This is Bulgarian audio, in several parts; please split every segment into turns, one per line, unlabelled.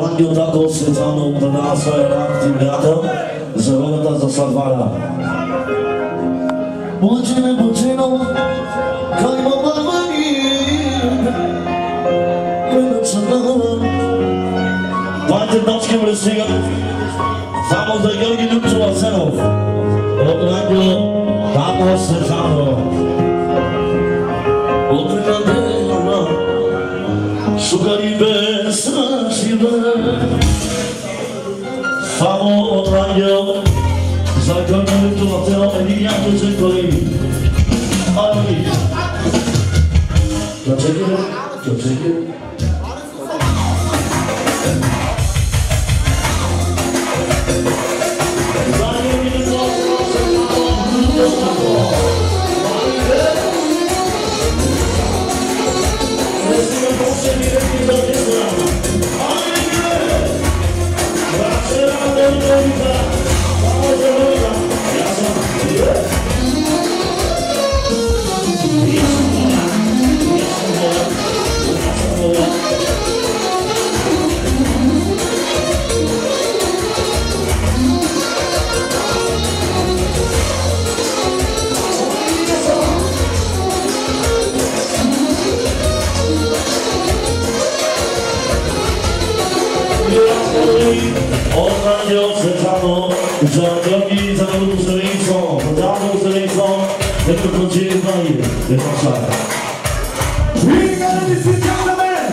Kalandią taką sycaną prasa eraktim wiatem, zelota zasadwara. Młodziny buczyną, kajma mamy Będę przedałem Bartym Daczkiem Lesnikiem Samo za Georgi szukali bezstraszliwe. Famo od radio zagonili tu lateo Emilia Tuczykoli. Ale dlaczego?
우산역이 사는 곳에 있어 사는 곳에 We gotta listen to the man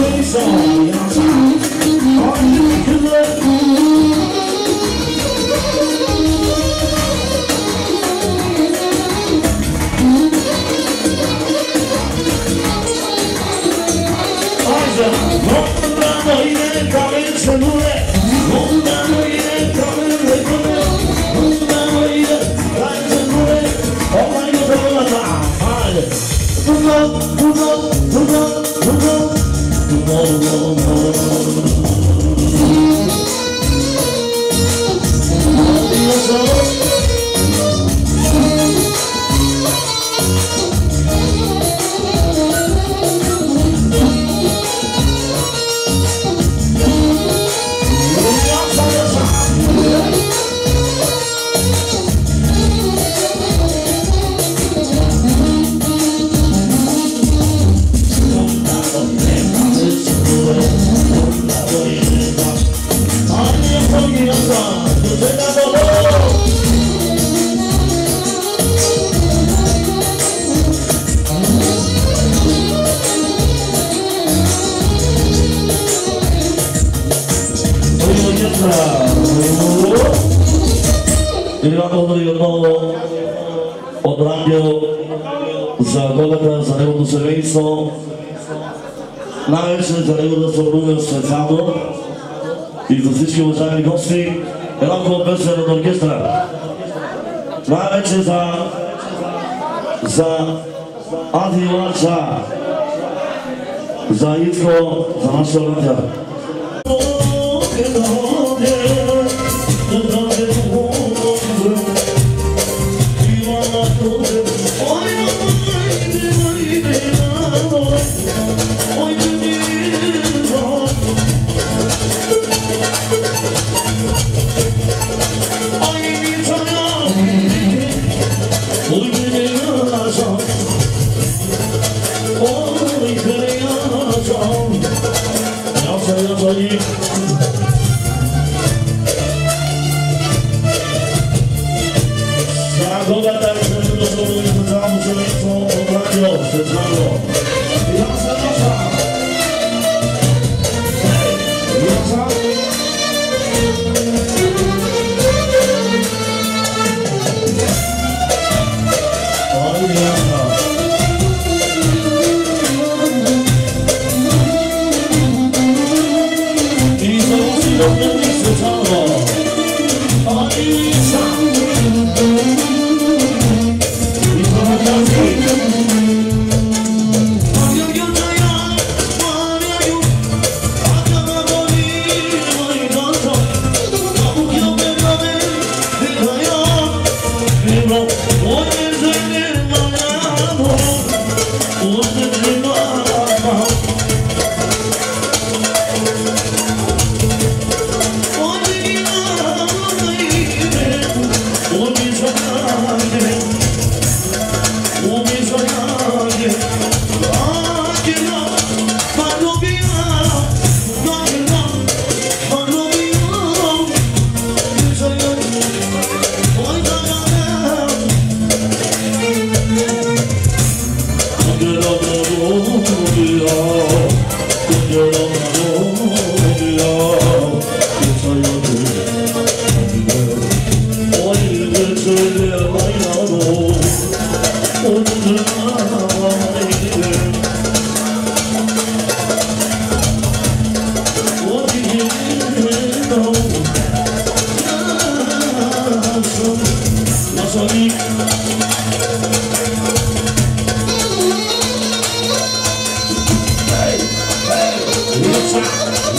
挥手要抱を楽しそうになっ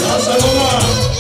Nossa, vamos lá.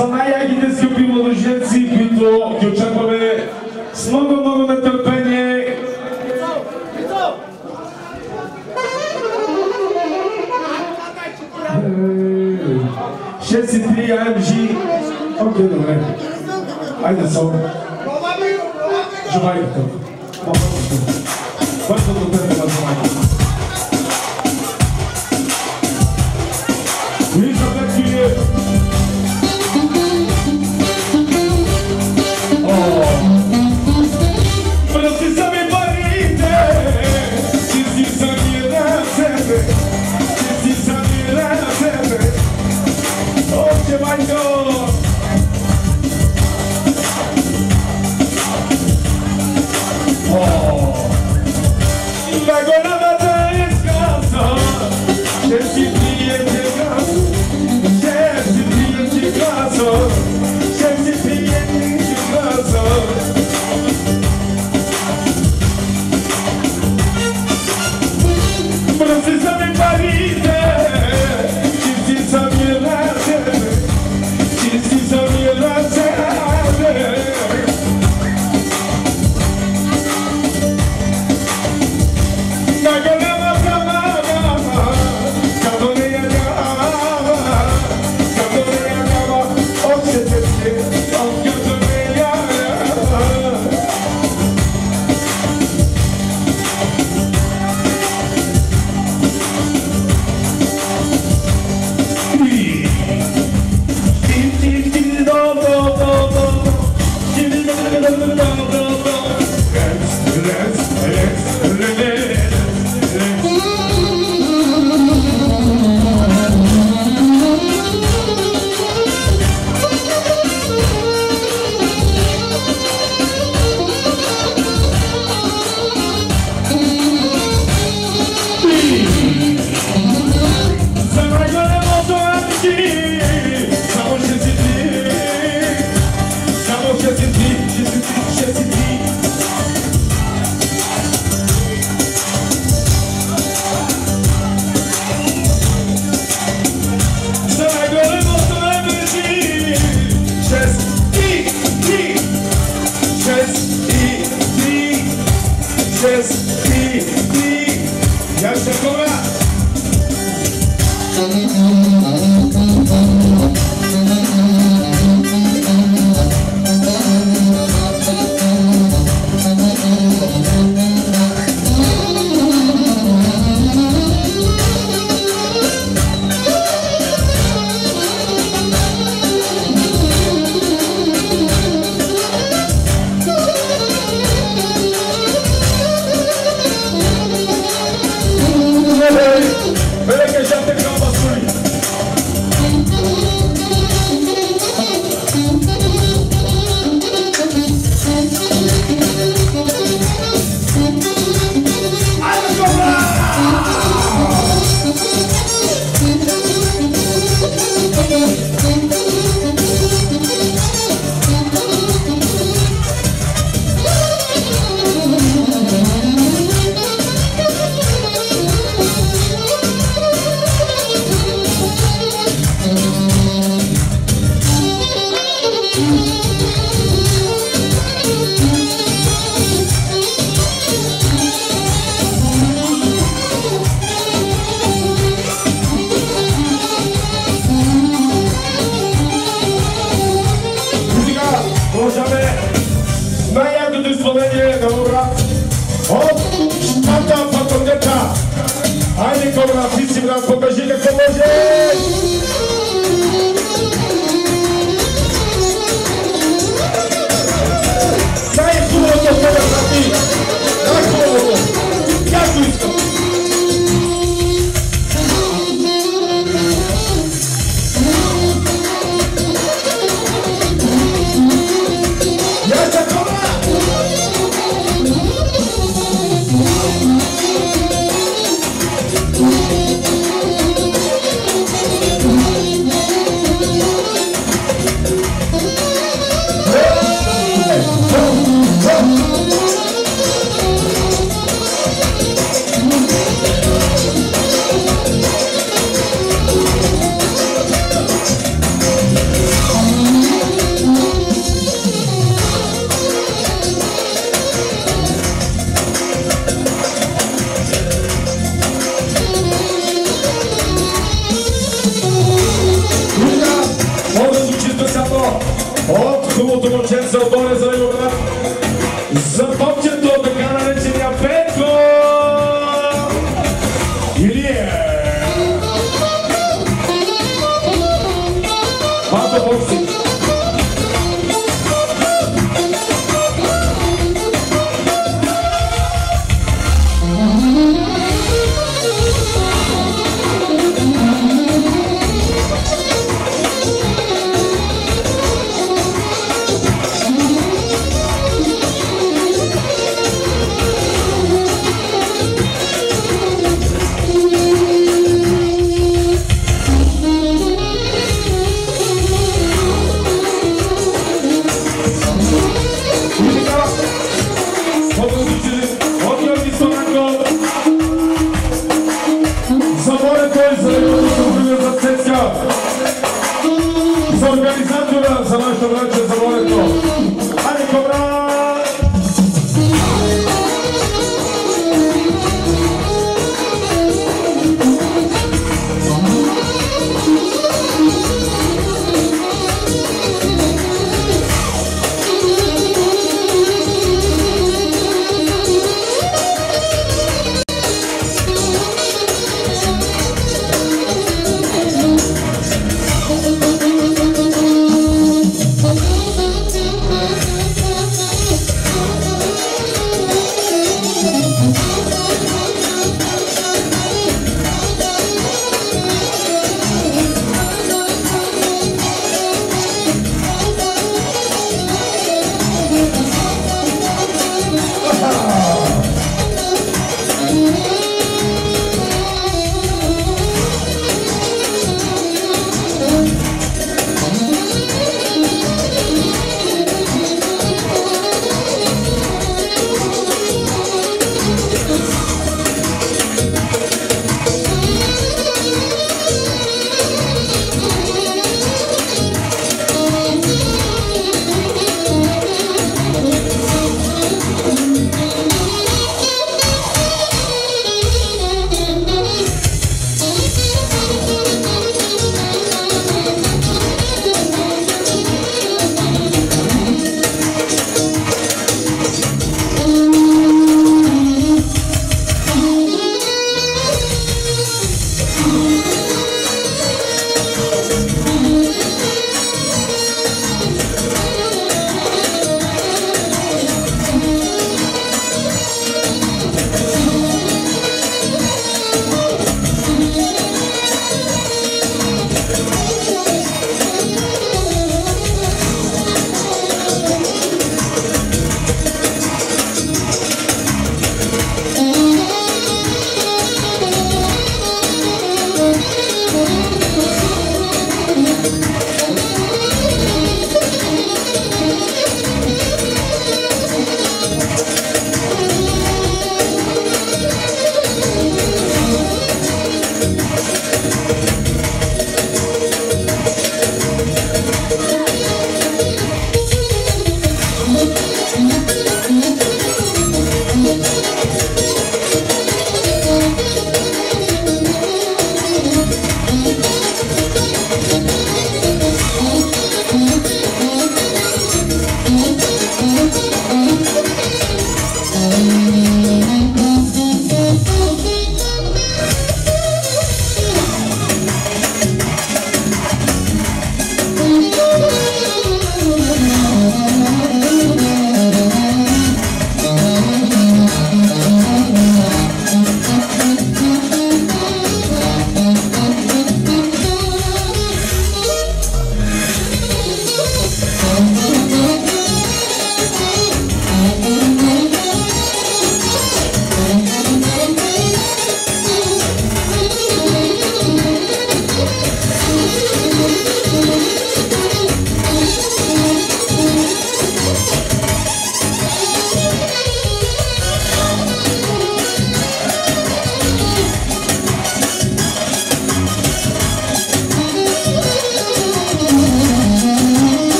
São Nayag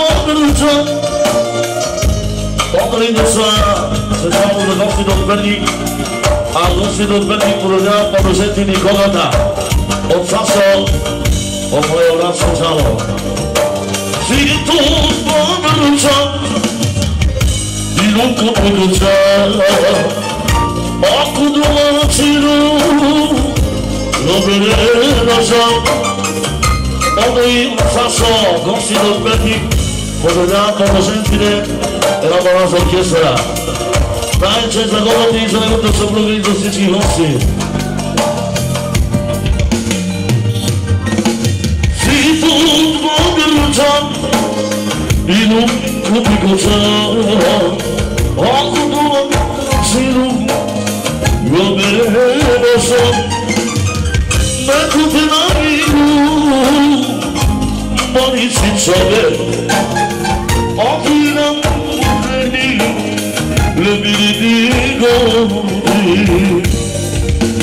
dochter Wandeling dus, ze zaten de gasten op Benny. A došli do Benny program Padozetiny Kolata. die Sasol, od te rasu zalo. Přijde tu Bobrča, Dinunka Bobrča. Aku domáčinu, dobré naša. Odejím Saso. Pozdravljam Komošenskine, enako nas
orkestra. Najče za govorni i za negote supruge i za
svički gosti. Svi put mogu ručam, idu kupi kućam. Não duvam sinu, gobere bošam. Neku te
namigu, boni se čovek. gol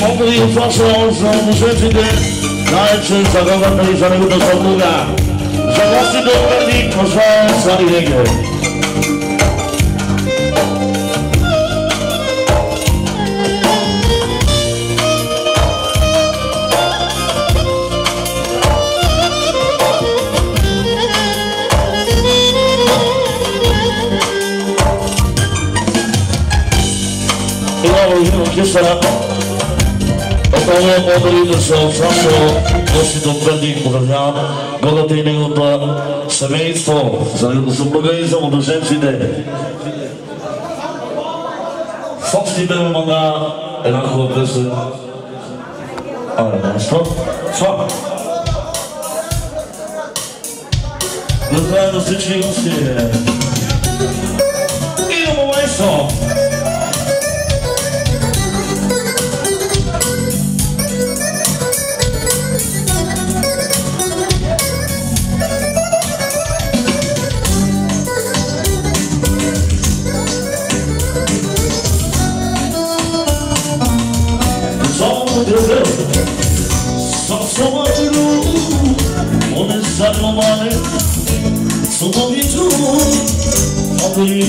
Como eu faço aos anos evidentes Nós estamos jogando a peixe, amigo do seu lugar Já gosto de dormir com os olhos, sabe ninguém orchestra Отново благодарим за Франсо, гостите от Бердик, поздравявам Годата и неговото семейство, за неговото съпруга и за младоженците. Собствените мага една хубава песен. Айде, да, стоп. Това. Накрая на всички гости.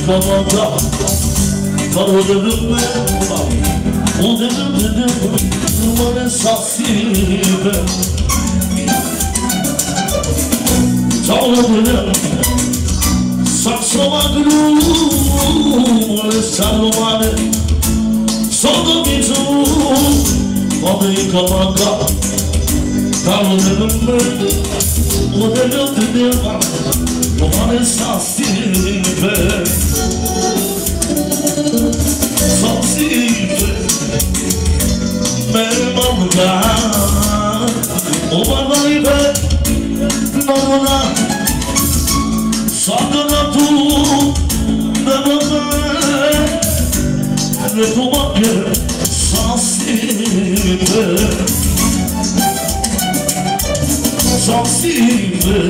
zamanda Tanıdım ben O dedim dedim Numan esasibe Tanıdım Saksoma gülüm Sarmane Sonda bitum Adı kapanda Tanıdım ben O dedim dedim Dumanı sansirme Sansirme Malda Obanay be Malda Sakına tuğum Ne bana Ne duman yer Sansirme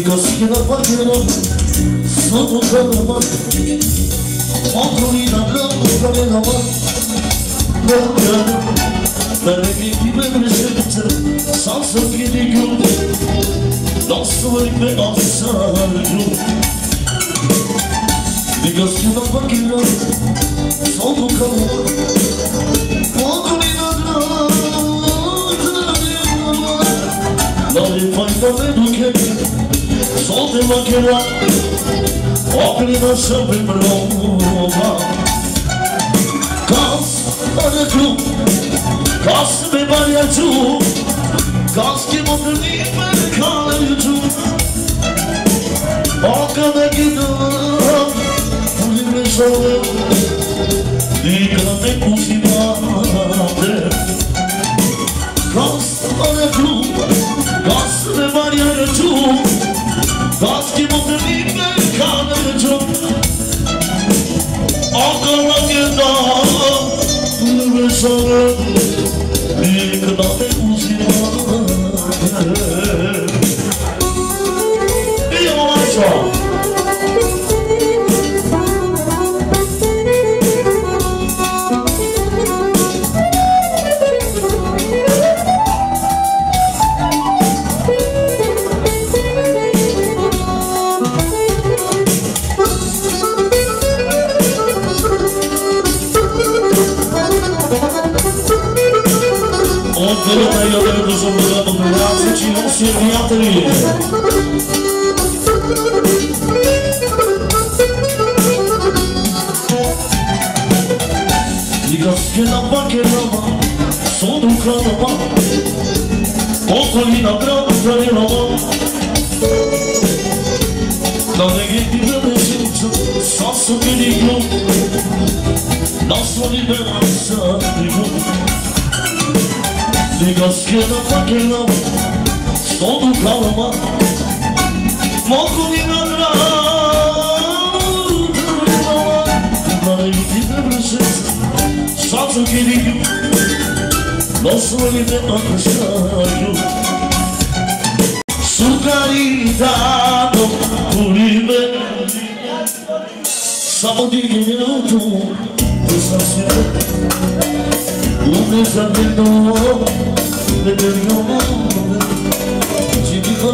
Digoskina Pagino, Santo Canova, Antonina Blanco Canova, Blanca, Vermekli gibi bir sevdi, sansın gidi güldü, dostluk ve asardı. Digoskina Pagino, Santo Canova, Antonina Blanco Canova, Lari fayda ve duke, Soldi makina Oklina sempre broma. Kas ane tu Kas me balja tu. Kas ki mo të një me kale tu. Oka me gina Puli me shove Dika me kusimate Kas ane tu Kas me balja tu Maski mutluluk kanı çok Akıllı gıda Ve sonra Bir kıdafı uzun Yaman çok Atabiliyor. Biraz kenaba kenaba Soldum kranama Kolkolina grama kranama Dane gitti bebe şimdi Sasso gidiyor Nasıl liberalsa diyor Biraz kenaba kenaba sonu kalmaz Mazlum inanra Bunlara gidilirsiz Satı
gelip Nasıl ile akışayım Sukarida no kulime Samo divine otu Kısasya Un desafino Ne dönüyor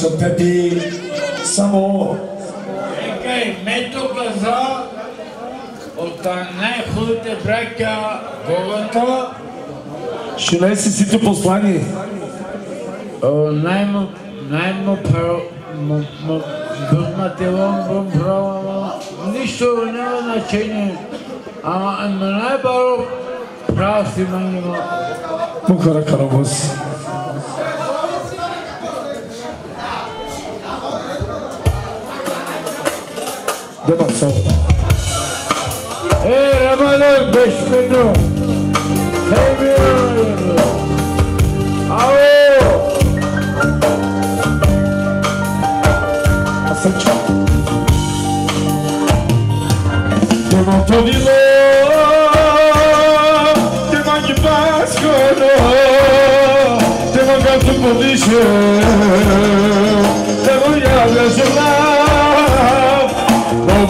braccio Pepi, Samo. Čekej,
metu kaza, od ta najhudite braća Govanta.
Ще нанесе си то послание.
Наймо, наймо, наймо, Бърмателон, Бърмправа, нищо няма значение. Ама най-баро прав си
на него. Покара Карабос. Santo. Ei, Ramalhão, beijo, Pedro. Ei,
meu Aô! Aceite. Eu não tô de louco, tem mais de Páscoa, tem mais gato por lixo, tem mulher abraçada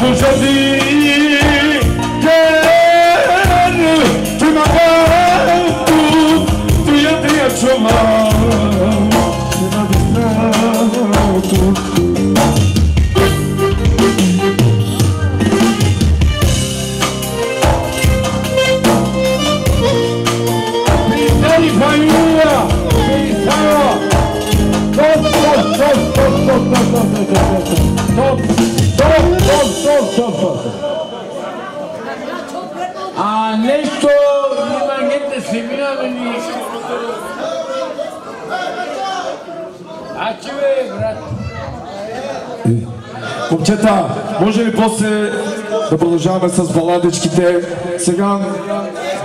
alguns eu.
Момчета, може ли после да продължаваме с баладичките? Сега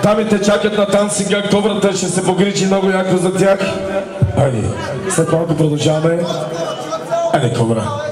дамите чакат на тансинга, коврата ще се погрижи много яко за тях. Айде, след малко продължаваме. Айде, ковра.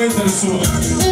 Anderson.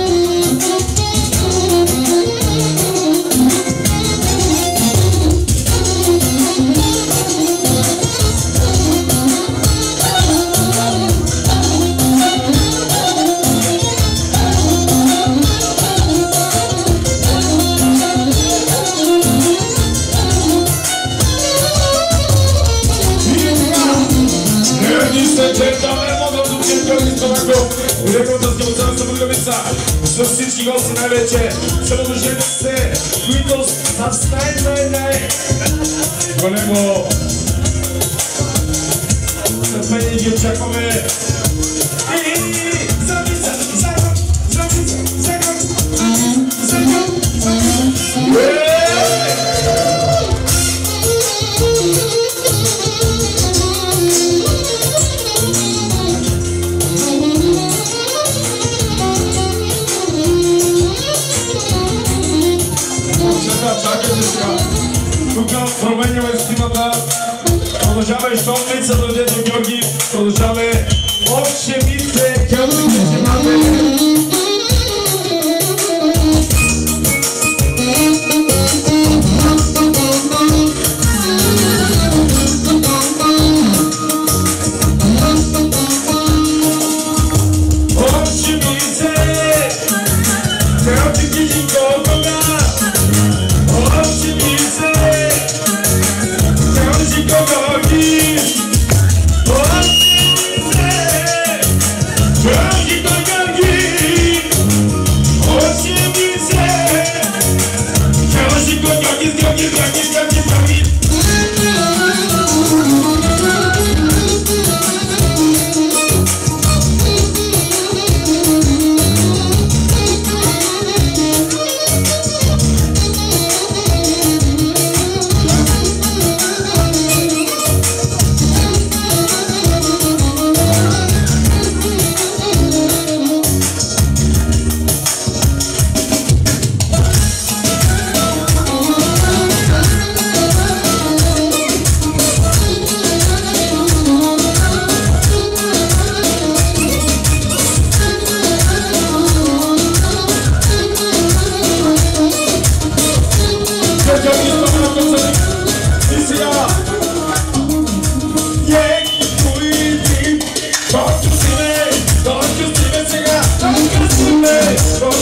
Vamos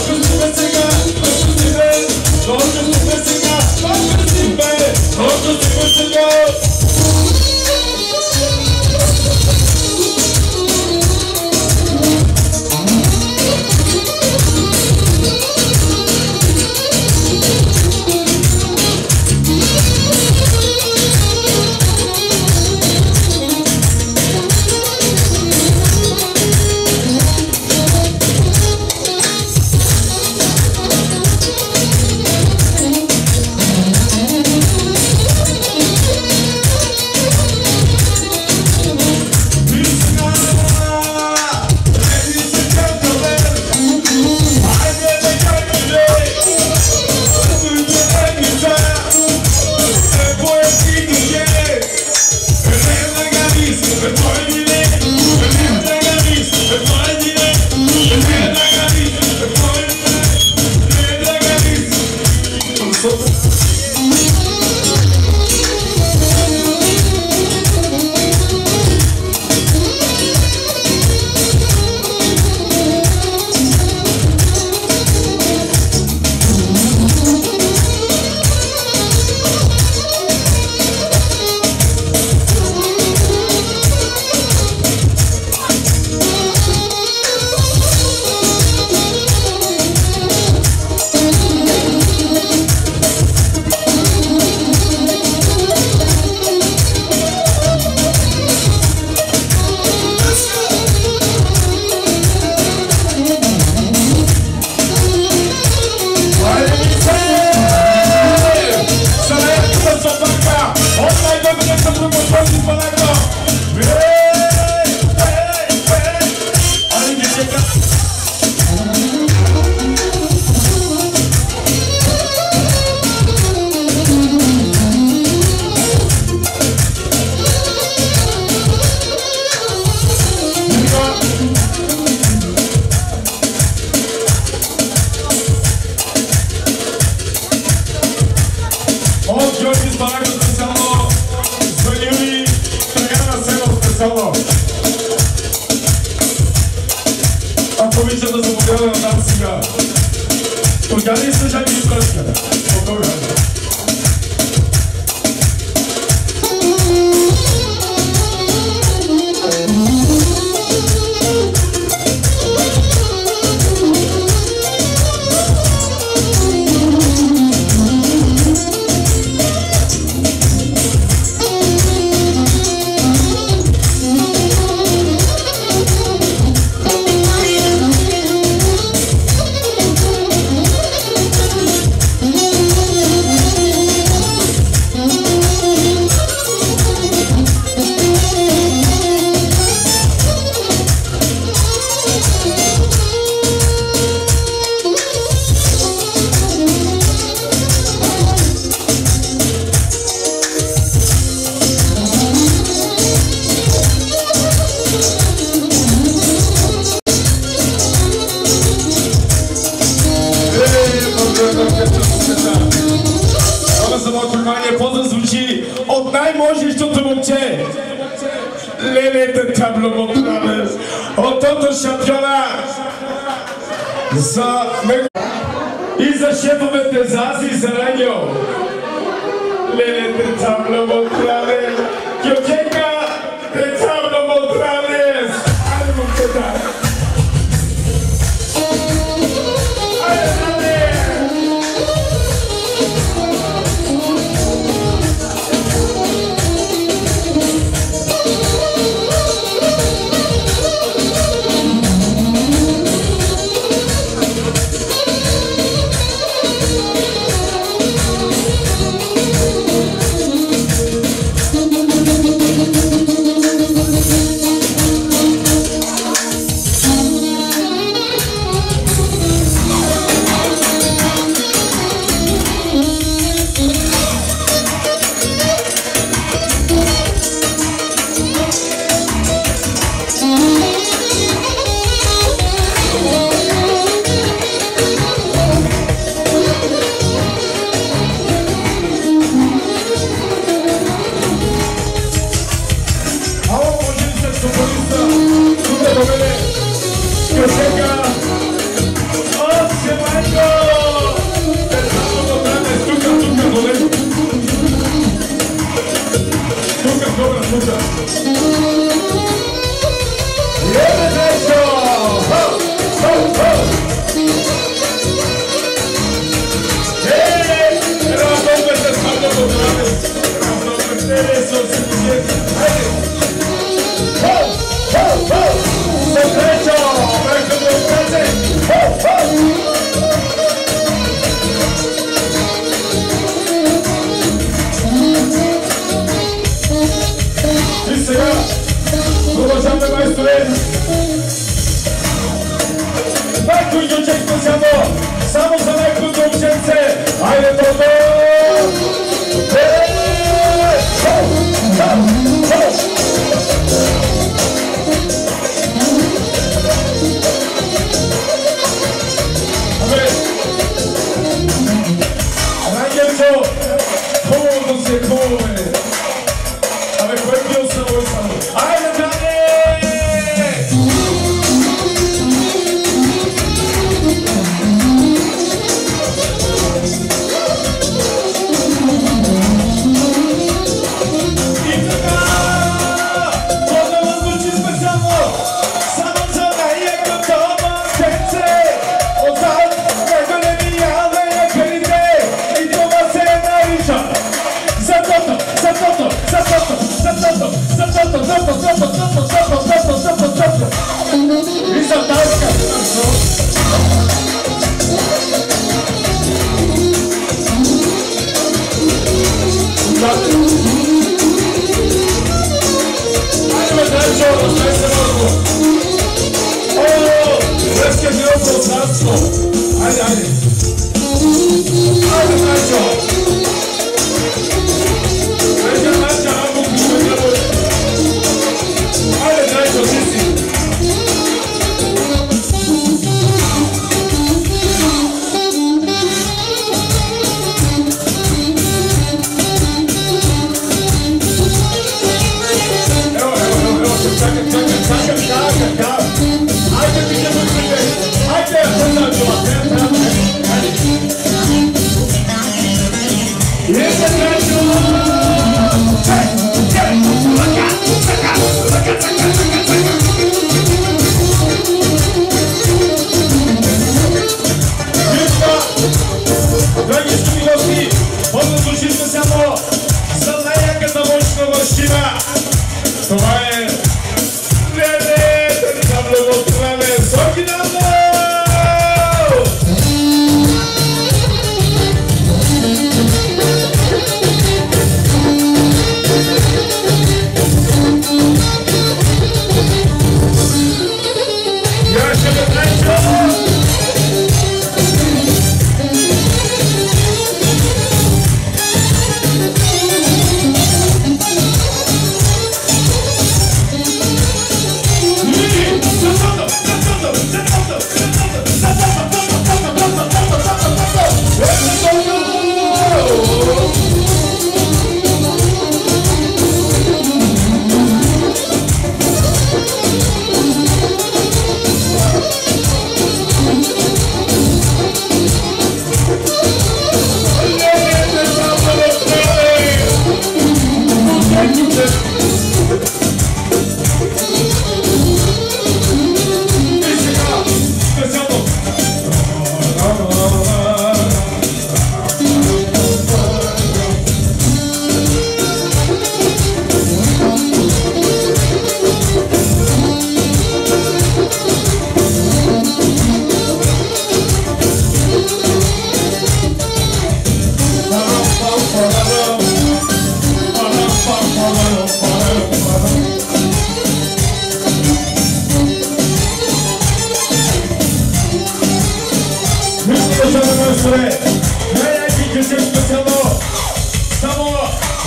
Само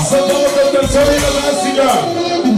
за долната държавина на сега.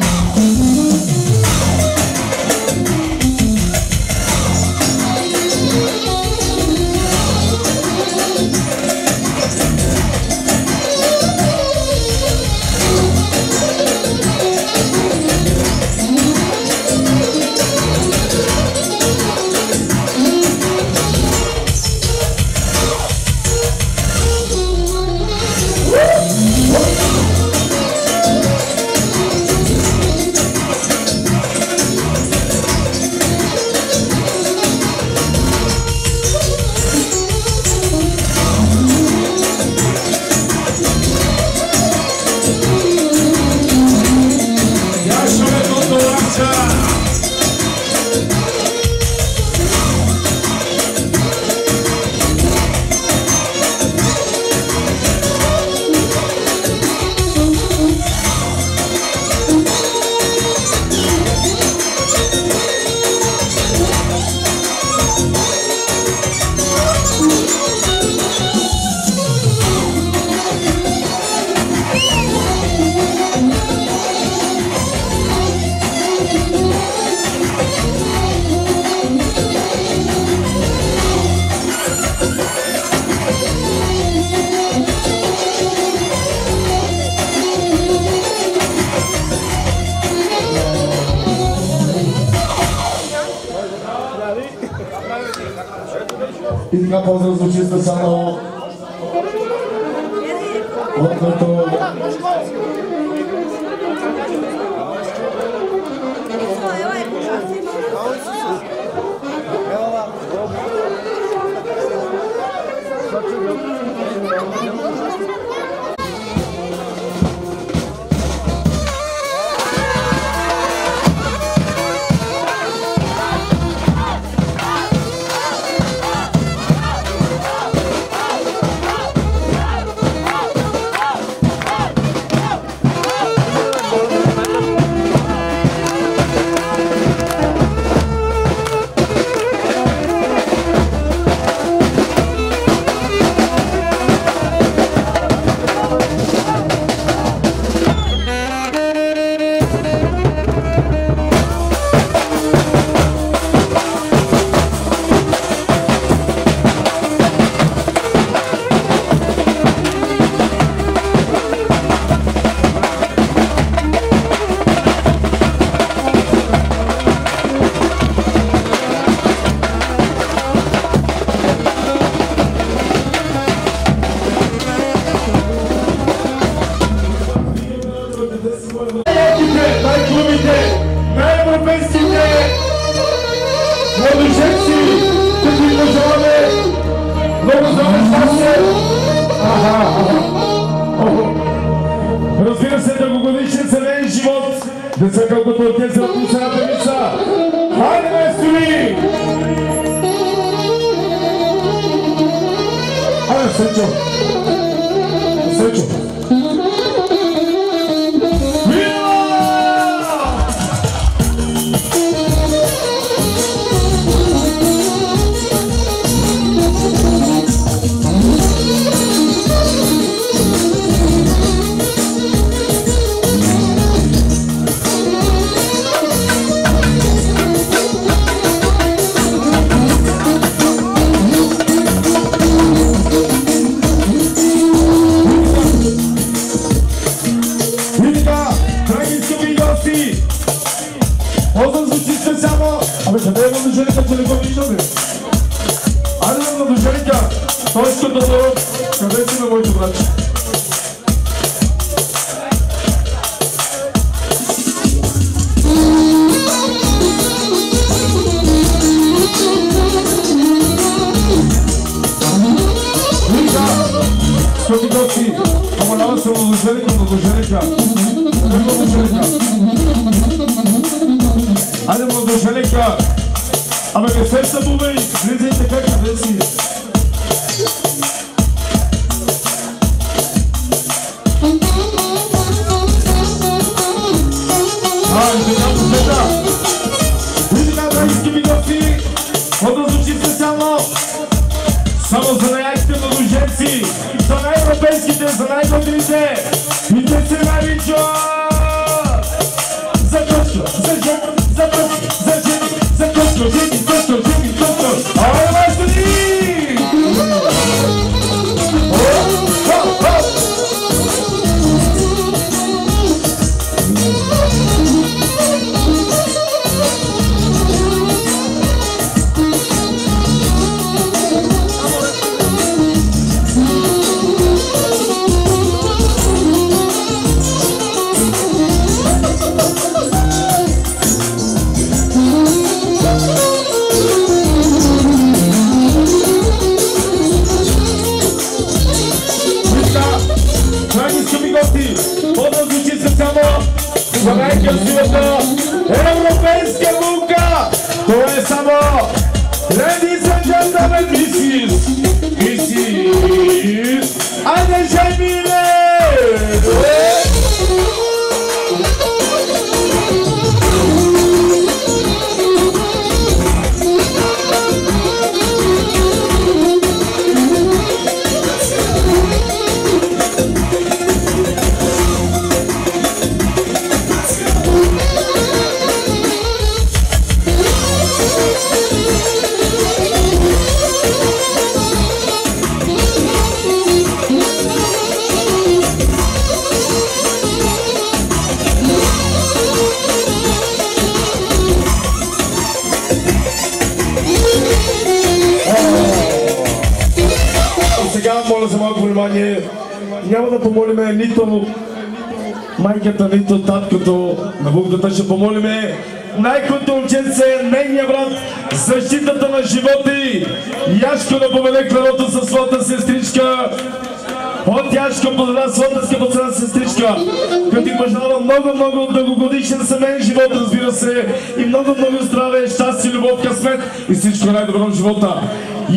Като ти пожелава много, много дългогодишен семейен живот, разбира се, и много, много здраве, щастие, любов, късмет и всичко най-добро в живота.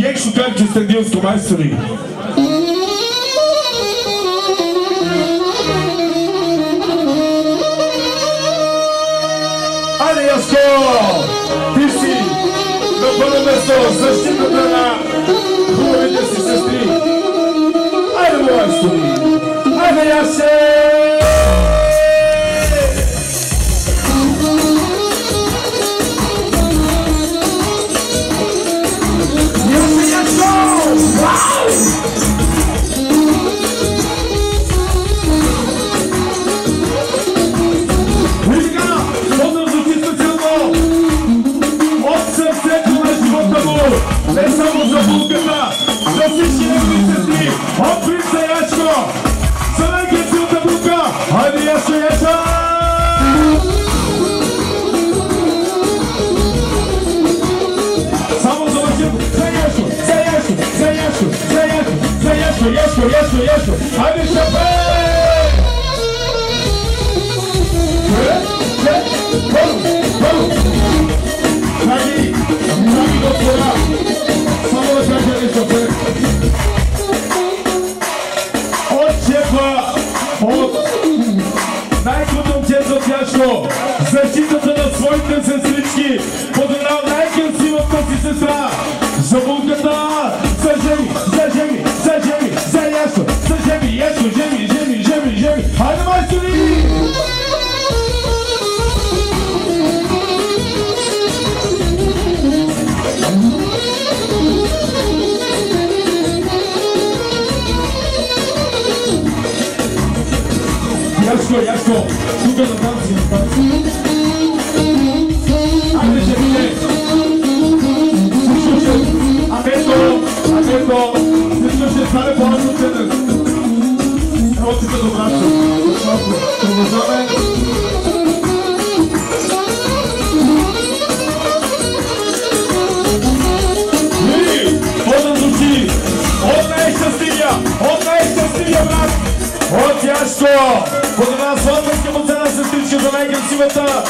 Екшо как че сте дилско майстори. Айде, Яшко! Ти си на първо место защитата на хубавите си сестри. Айде, майстори! Айде, Яше! хайде Яшо Яша! Само завършим за Яшо, за Яшо, за Яшо, за Яшо, за Яшо, Яшо, Яшо, Яшо, хайде шапе! Драги, драги господа, само да кажа нещо пред. От Тяжко, защитата на своите сестрички, под една най-красивата си сестра, за булката, за жеми, за жеми, за жеми, за яшо, за жеми, яшо, жеми, жеми, жеми, жеми, хайде майстори! Яшко, Яшко, тук на танци, на танци. Айде, жените! Всичко ще... Амето, амето, всичко ще стане по-рано ценен. Емоцията до братчо. Продължаваме. Види, да звучи от най-щастливия, от най-щастливия брат, Яшко, под една славенска поцена сестричка за най-красивата.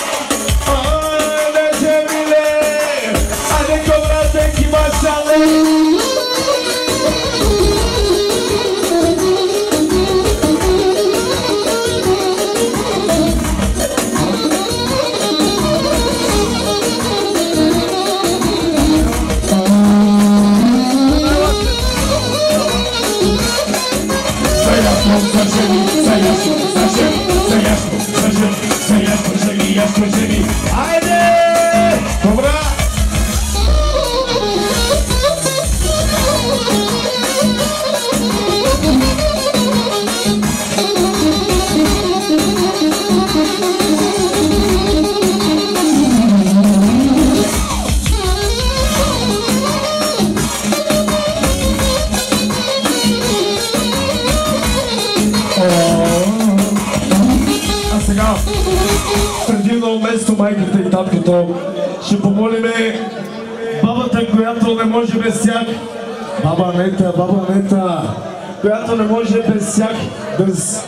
Която не може без тях, без...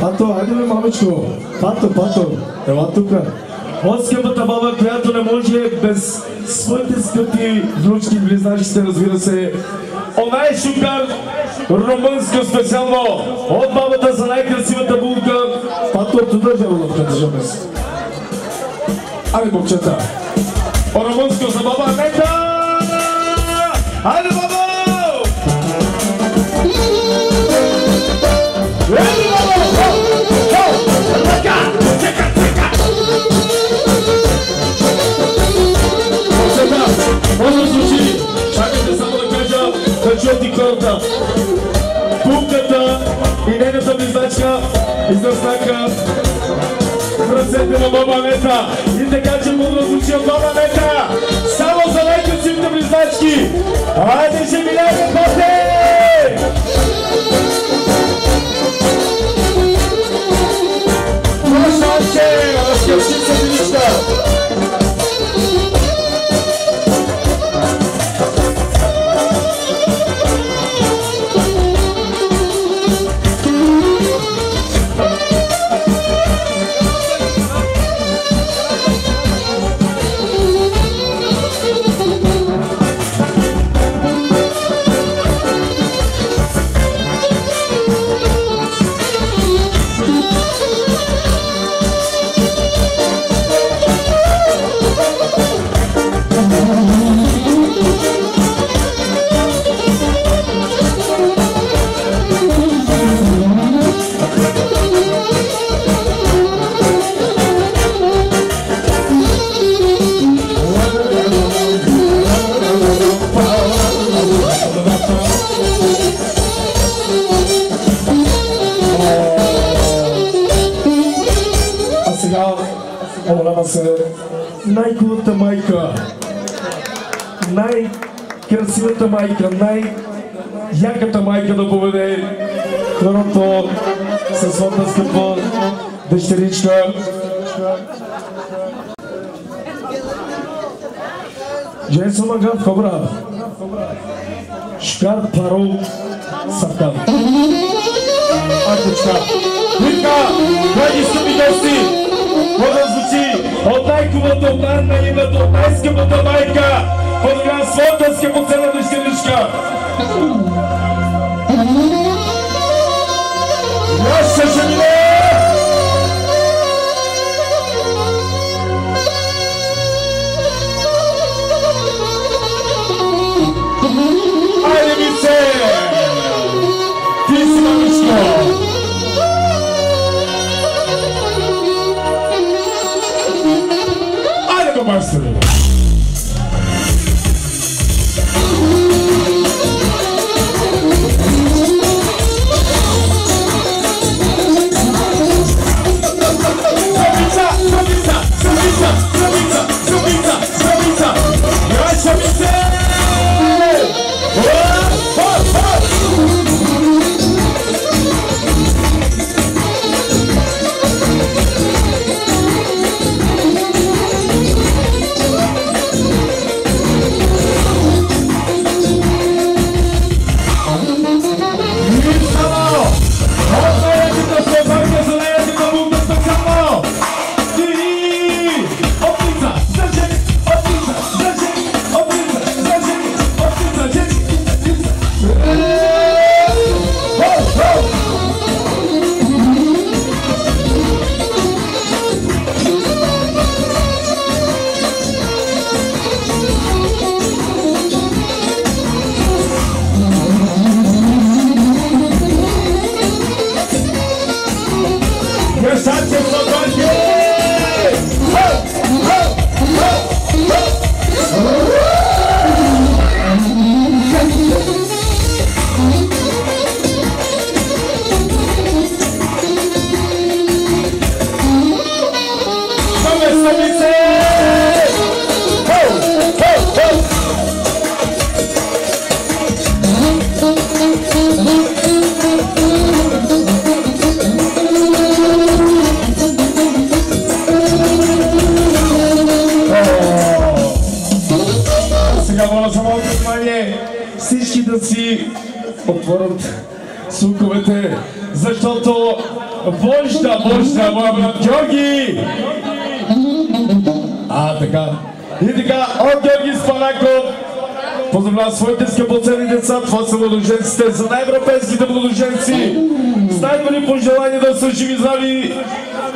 Пато, айде бе, мамичко. Пато, Пато, ела тука. От скъпата баба, която не може без своите скъпи внучки близначите, разбира се. Она е шукар, румънско специално, от бабата за най-красивата булка. Пато, от държа булката, държавност. Айде, момчета. Румънско за баба Нета! Айде, баба! Айде, баба! Хоу! Хоу! Ръка! Чека, чека! Момчета, може звучи. Чакайте само да кажа, да чуят и хората. Булката и нейната близначка изнаснаха в ръцете на баба Нета. И така, че да звучи от баба Нета. Hadi şimdi Fatih! Най-хубавата майка, най-красивата майка, най-яката майка да поведе хорото със своята скъпа дъщеричка. Женсо магат кобра. Шкар парол саптан. Аточка. Вика, драги скъпи гости, може да звучи от най-хубавото, от най-наивната, от най-скъпата майка, поздравя своята скъпоценна дъщеричка. Яша Жениле! Айде ми се! Ти си мамичко! Айде masịrị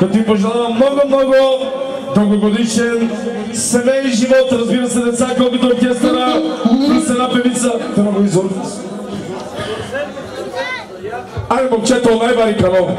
като им пожелавам много, много дългогодишен семейен живот. Разбира се, деца, колкото оркестъра, плюс една певица. Телевизор. Айде, момчето, най-бари канал.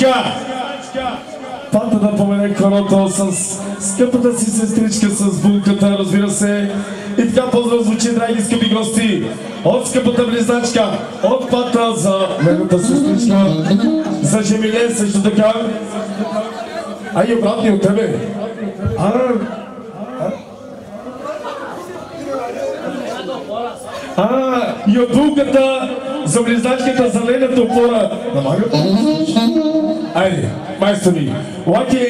Близначка. Пата да помене корото с скъпата си сестричка с булката, разбира се. И така поздрав звучи, драги скъпи гости, от скъпата близначка, от пата за нейната сестричка, за Жемиле също така. А и обратни от тебе. А, А, и от булката за близначката за лената опора. Намага? Haya, maestro, wache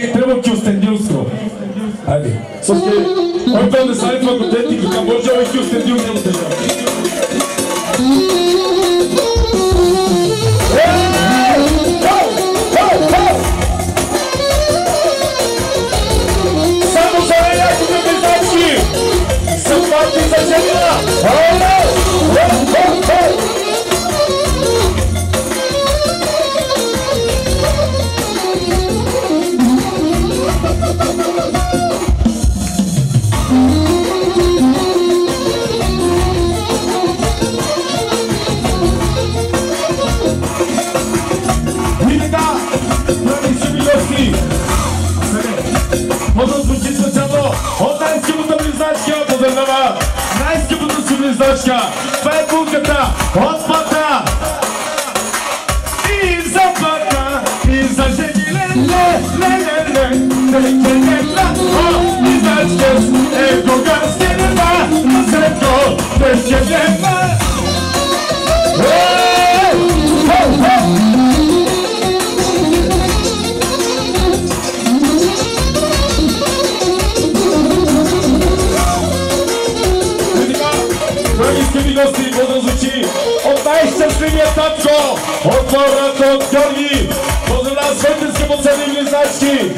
най-щастливия татко, от хората от Георги. Поздравлява своите скъпоценни близначки,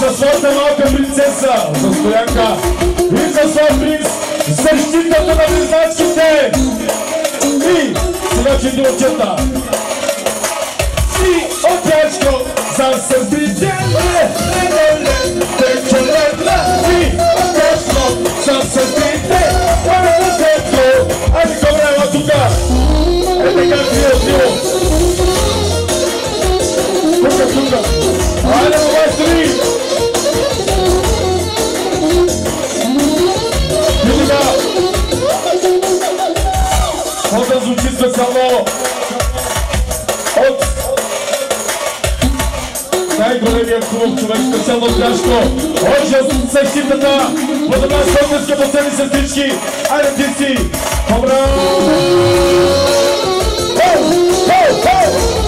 за своята малка принцеса, за стоянка и за своя принц, защитата на близначките. И сега че ни отчета. И опячко за сестрите, ле, ле, ле, ле, тече, ле, ле, и опячко за сестрите, ле, ле, тече, айде добре, ела тука, е така живия сила. Тука, тука. Айде, майстри! И така. Това звучи специално от най-големия клуб човек, специално от Гашко. Отже, защитата, под нас българска последни сърдички. Айде, ти си! Добре!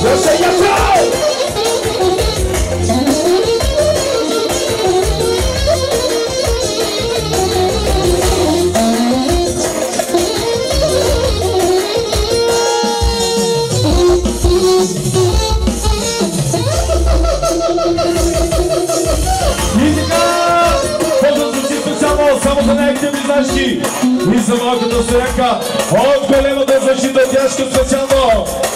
Защо я право? И за малката стоянка от големата защита тяжко специално.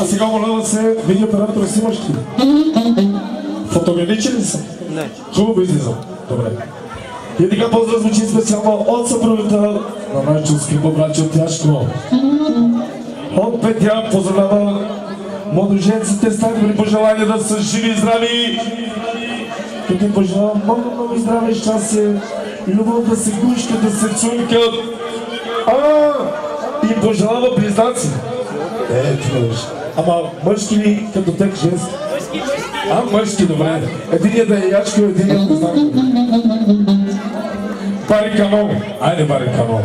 А сега моля да се видеооператор снимаш ли? Фотогеничен ли съм?
Не.
Хубаво излизам. Добре. И така поздрав звучи специално от съпругата на нашето скъпо братче Тяшко. От Петя поздравява младоженците с най-добри пожелания да са живи и здрави. Като им пожелавам много, много здраве и щастие, любов да се гушкат, да се цункат. А, и пожелава близнаци. Е, виж. Ама мъжки ли като тек женски? А, мъжки, добре. Единият да е ячко, единият да знам. Барикано. Айде, барикано.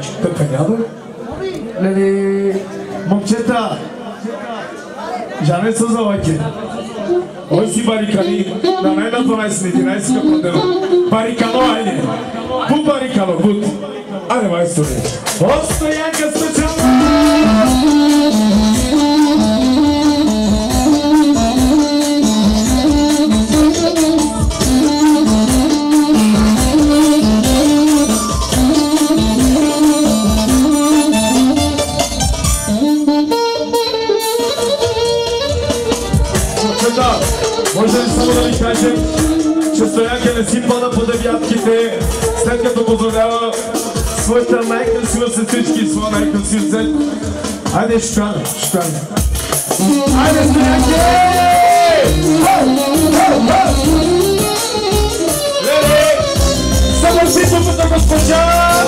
चुप मुख्यता जाने से ओसी बारिकानी ना नहीं ना तो ना इसने दिना इसका पंडल बारिकानो आई ने वो बारिकानो बुत अरे वाइस तो ओस्तो यंग से своята най-красива сестричка и своя най-красив зет. Айде, шукане, шукане. Айде, стоянки! Леле, съвършителната госпожа!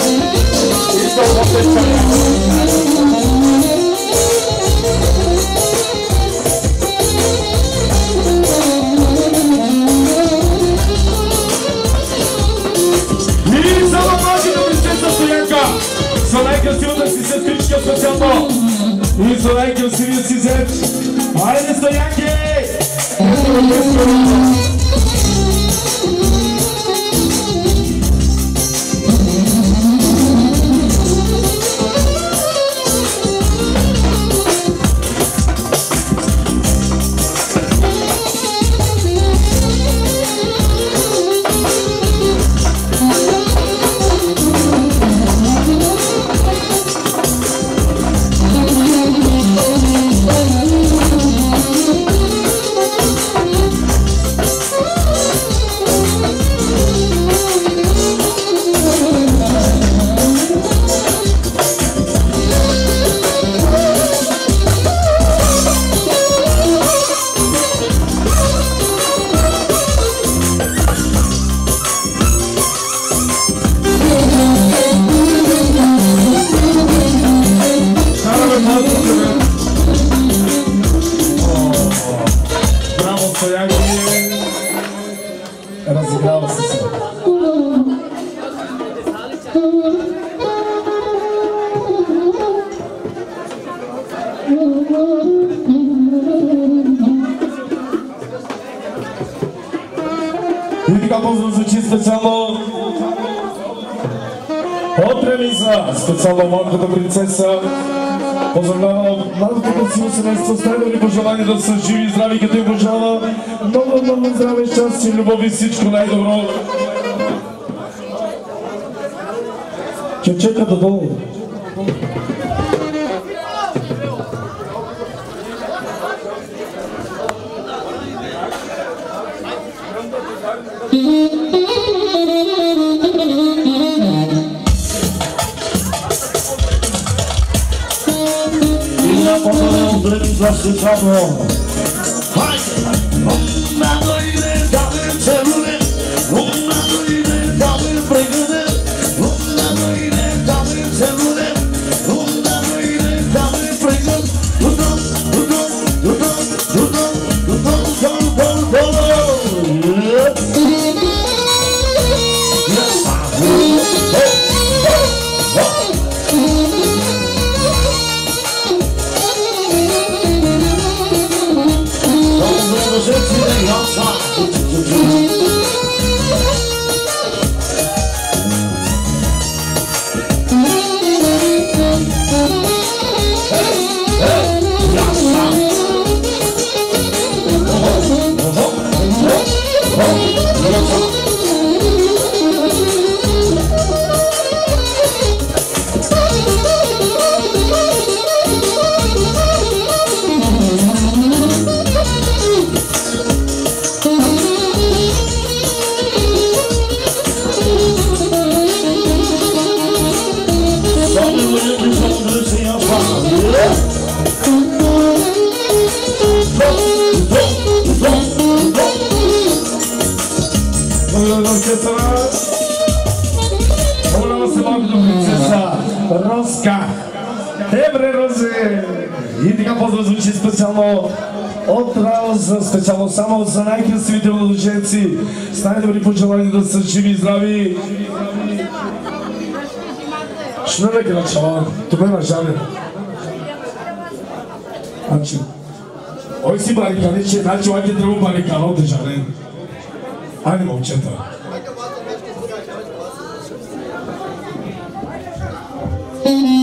И то Proszę ciało i z olejkiem Sirius i Z, ale nie stojanki! Малката принцеса. Поздравлява младото красиво семейство с най-добри пожелания да са живи и здрави, като им пожелава много, много здраве, щастие, любов и всичко най-добро. Чечека додолу. nossos amores звучи специално от Рауза, специално само за най-красивите младоженци, с най-добри пожелания да са живи и здрави. Шнелек е начала, това е жален. Значи, ой си барикани, че значи лаки трябва барикано от жален. Айде момчета. Айде,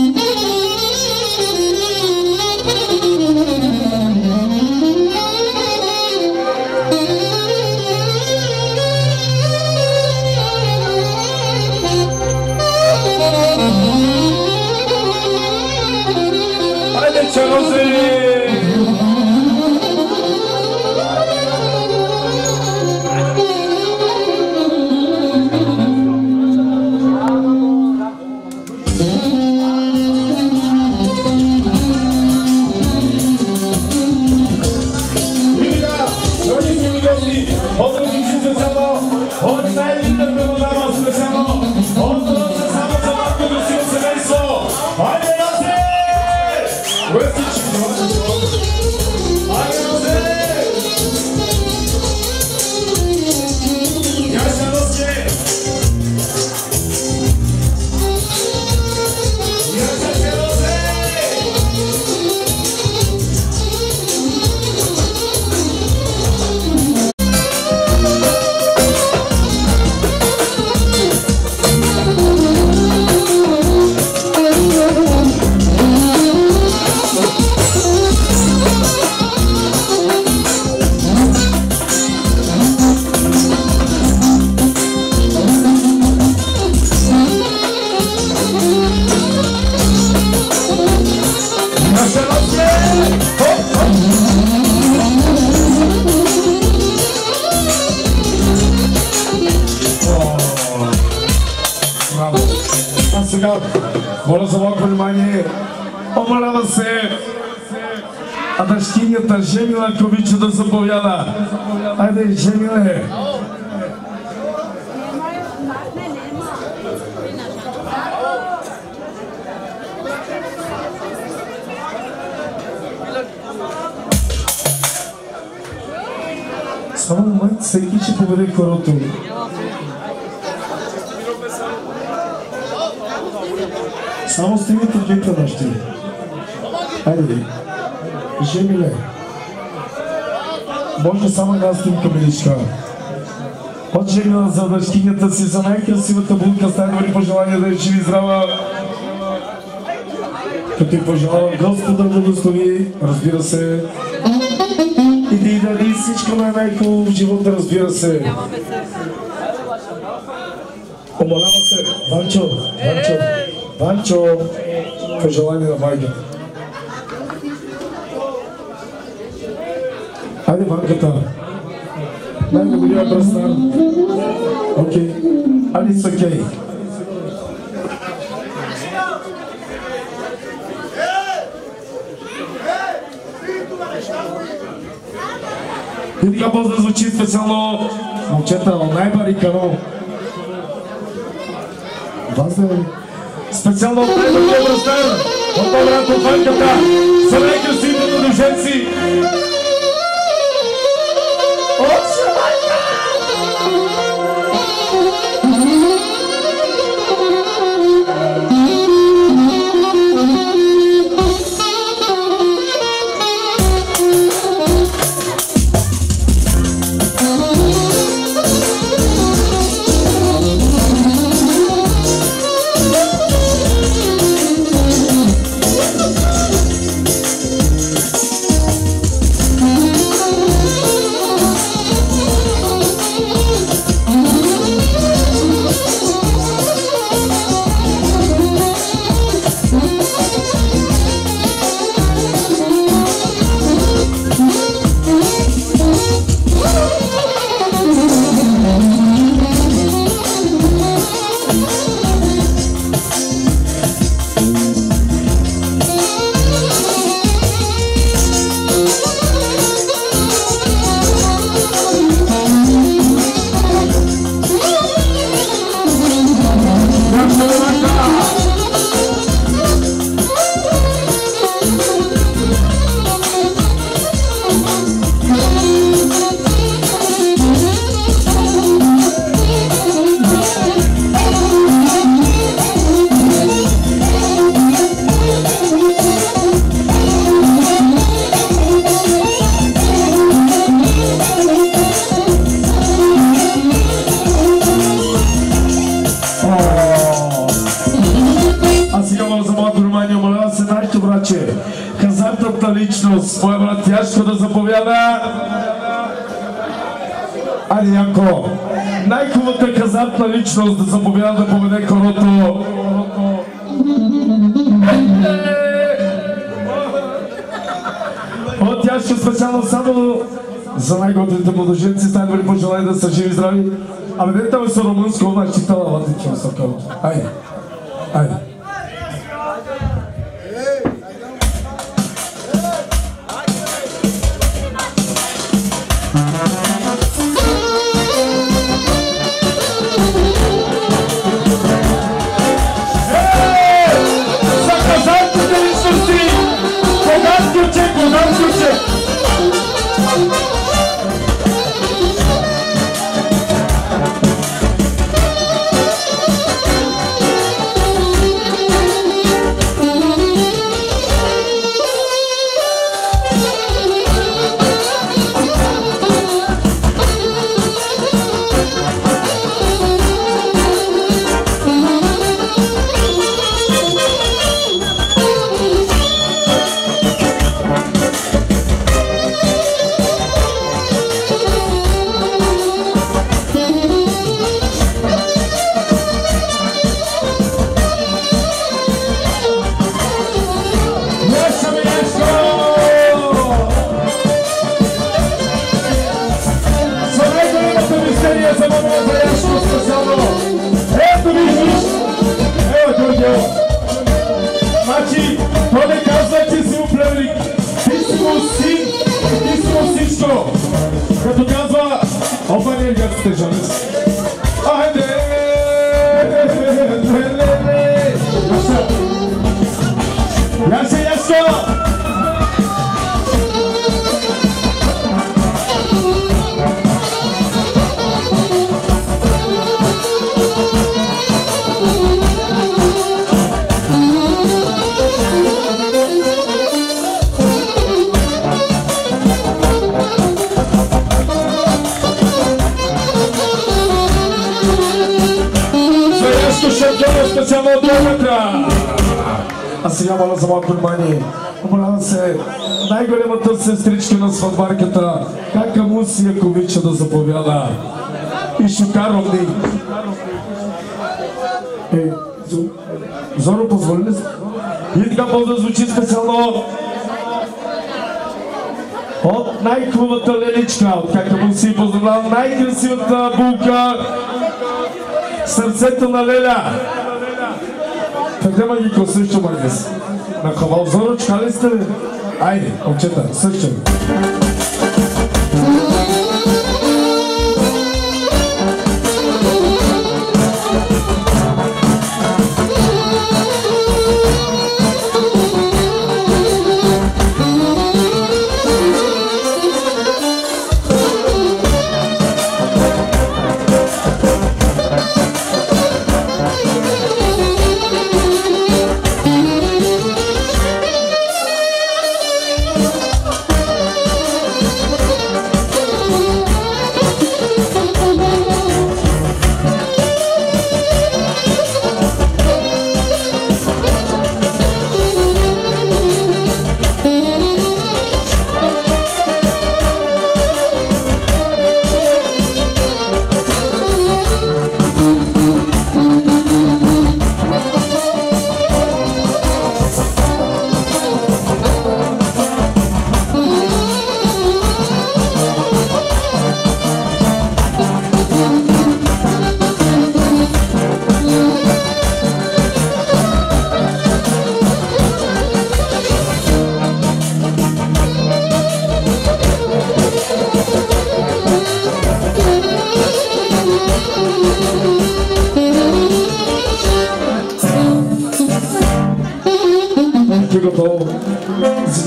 Ще поведе хорото. Само стигнете двете нощи. Айде. Жемиле. Може само една снимка, миличка. Отжегна за дъщинята си за най-красивата булка с най-добри пожелания да е жив и здрава. Като ти пожелавам Господа благослови, разбира се, всичко най- най-хубаво в живота, разбира се. Умолява се, Ванчо, Ванчо, Ванчо, пожелание на майката. Хайде, Ванката. Най-добрия бръснар. Окей. Алис окей. И така поздрав звучи специално момчета от най-барикано. Вас да е. Специално от бръснар. От по-брат от Ванката. За най-красивите младоженци. От да са живи и здрави. Абе, дете ме са румънско, она читала латинчо са Айде, айде. Сърцето на Леля. Къде ги също магнес? На хавал зоро, чкали сте ли? Айде, момчета, също.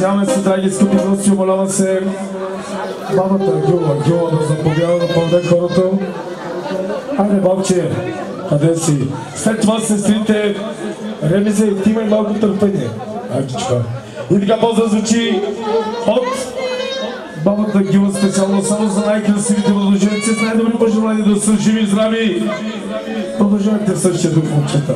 Извиняваме се, драги скъпи гости, умолява се бабата Гюла, Гюла да заповяда да поведе хората. Айде, бабче, къде си? След това сестрите, Ремизе, ти имай малко търпение. Айчичка. И така по звучи от бабата Гюла специално само за най-красивите младоженци с най-добри пожелания да са живи и здрави. Продължавайте в същия дух, момчета.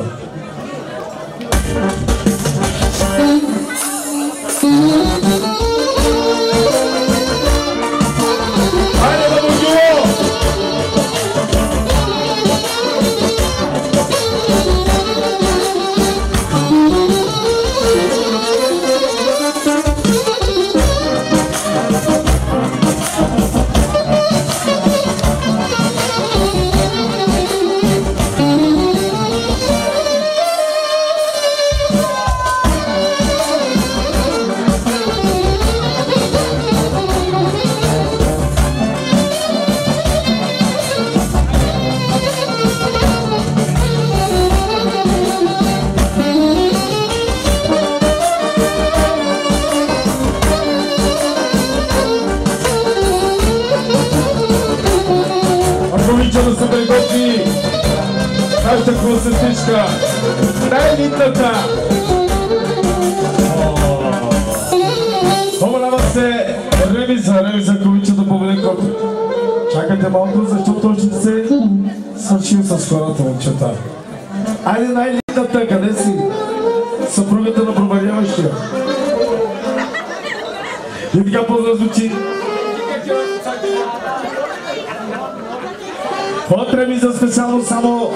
Потреби за специално само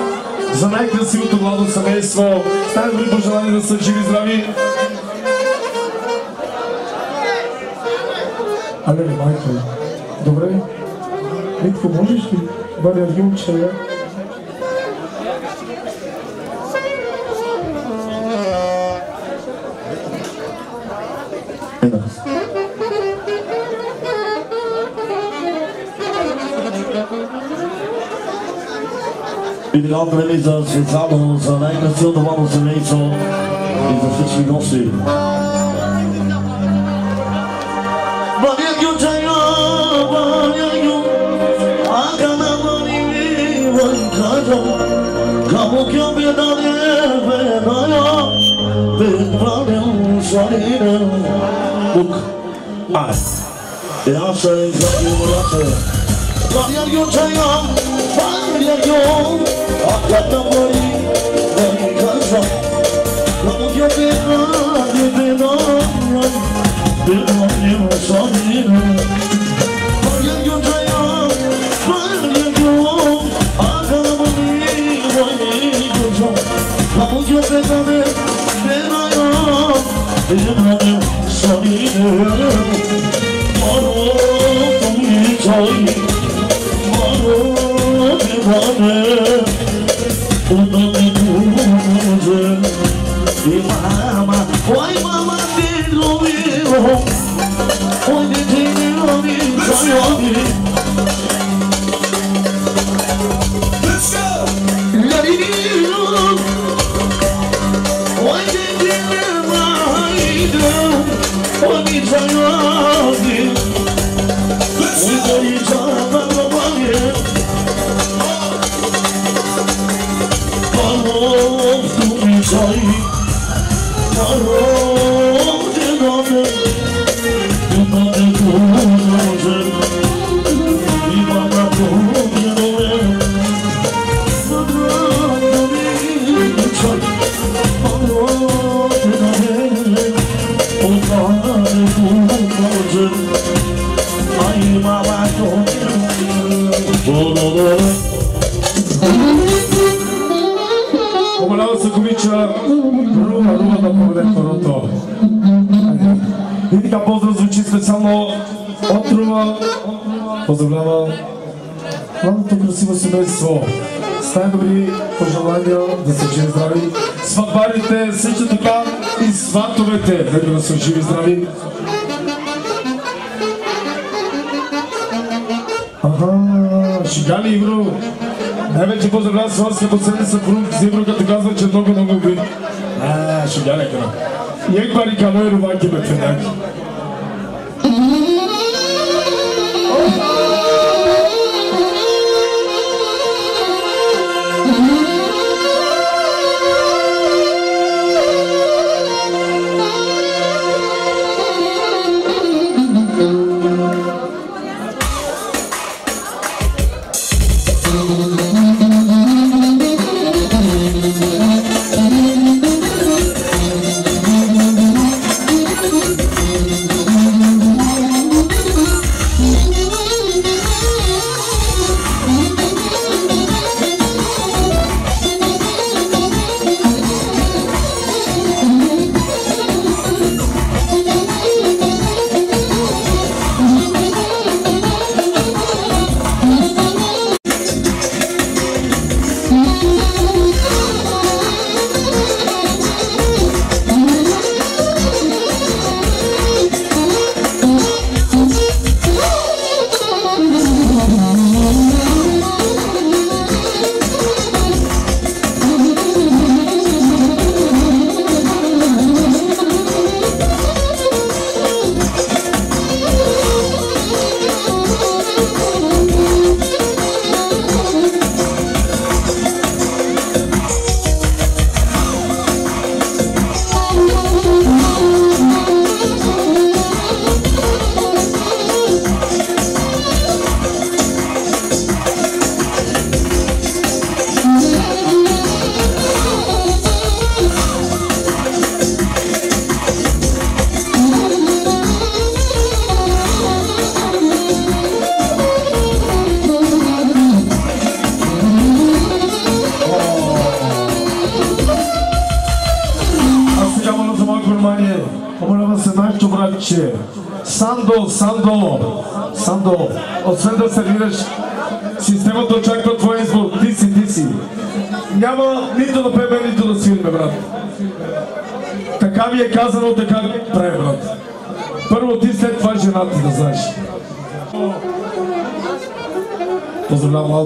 за най-красивото младо семейство. С най-добри пожелания да са живи здрави. Але майко? Добре. Митко, можеш ли? Бъде Юнчея.
И така entre les os et ça dans la nation devant mon soleil sont les affiches lancées. Kabukyo bedane Look, us Yasha, Yasha, Yasha Yasha, Yasha, Maro, maro, maro, maro, E mama, oi mama, te
dormiu Oi,
te dormiu, oi, oi
Помолява се Гумича, Рума, Рума да поведе второто. И така поздрав звучи специално от Рума. Поздравлява младото красиво семейство. С най-добри пожелания да са живи здрави. Сватбарите също така и сватовете. Да са живи здрави. Аха, шига ли Ивро? Най-вече поздравлява своя последен съпруг Зибро, като казва, че много много ви. А, шига ли кара? Як бари кано и рубаки бе феняки.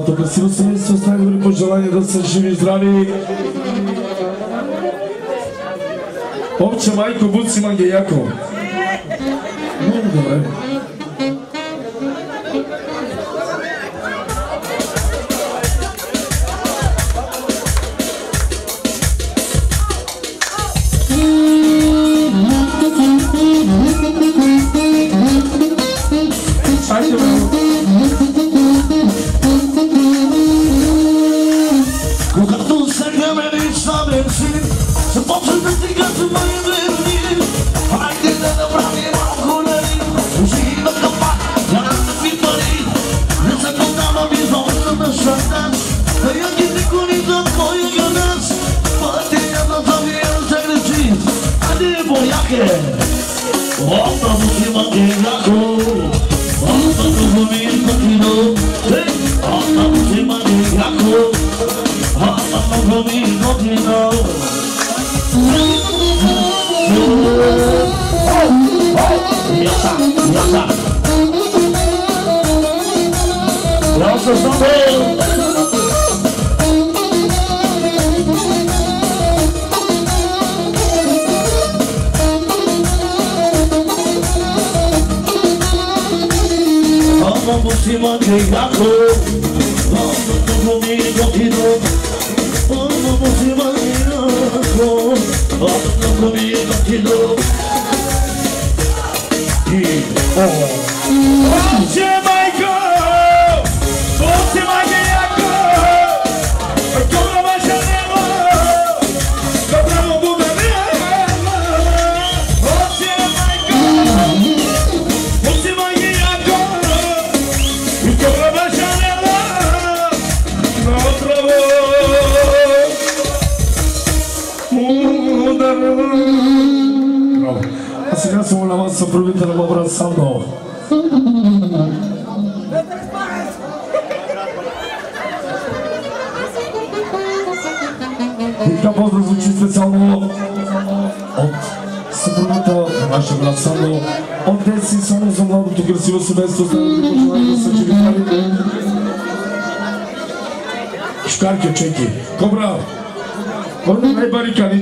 Малото красиво семейство с най-добри пожелания да са живи и здрави. Omče majko, bud si mesto stavili počinali sa. Škarke čeki. Kobra! bravo? Najbarikani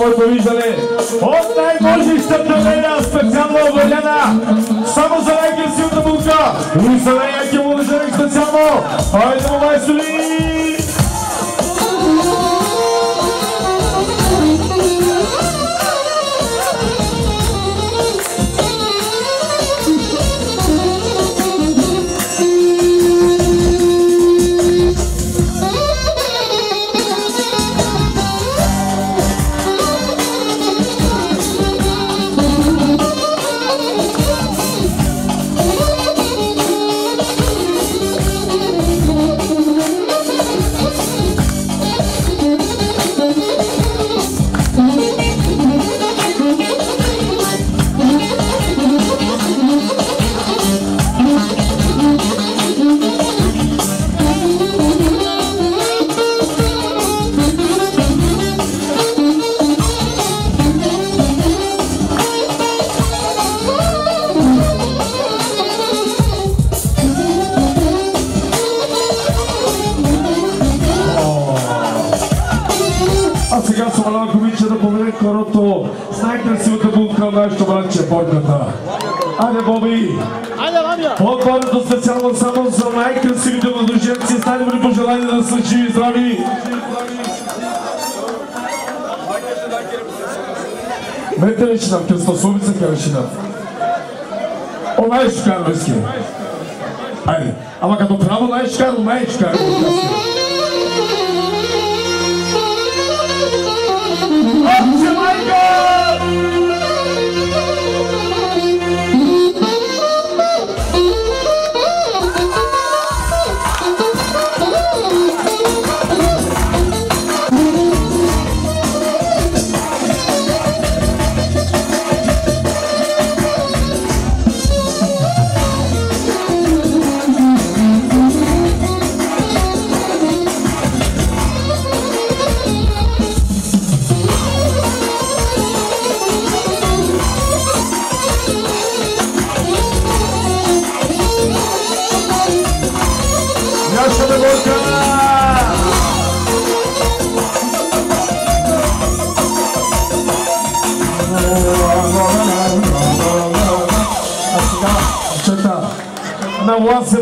моето виждане. От най-можещата нея, специално обявена, само за най-красивата булка и за най-якия младежевик специално. Хайде, му майстори! Мете ли ще нам кръстословица, кажеше нам? О, най-шикарно иски. Айде, ама като право най-шикарно,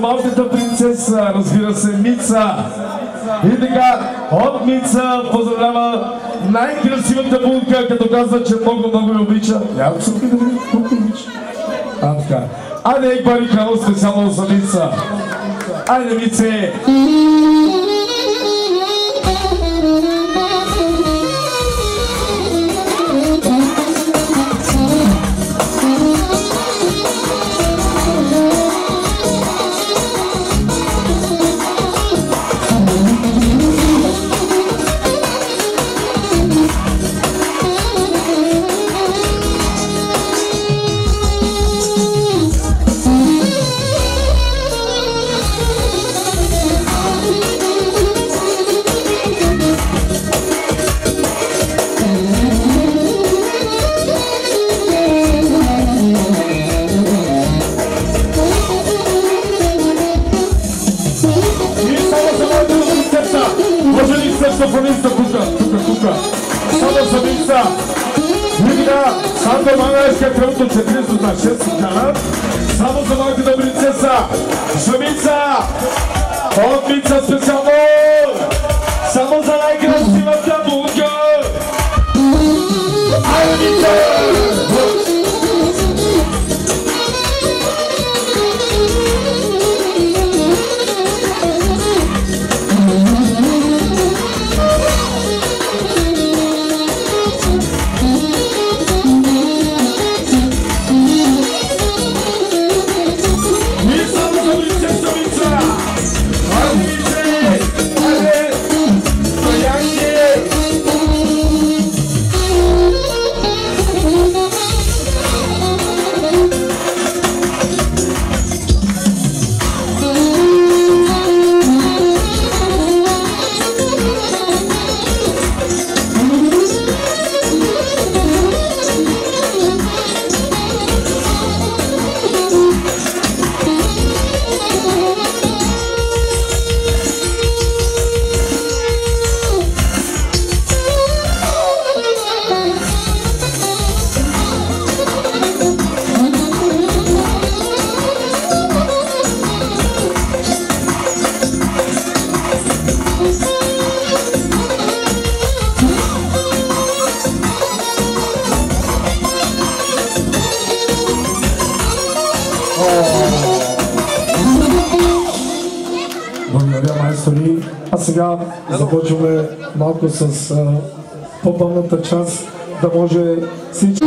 Малката принцеса, разбира се, Мица. И така, от Мица поздравява най-красивата булка, като казва, че много, много я обича. Я се да колко обича. А, така. Айде, Екбари Кало, специално за Мица. Айде, Мице!
С по-бавната част, да може всички...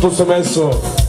Santo semestre.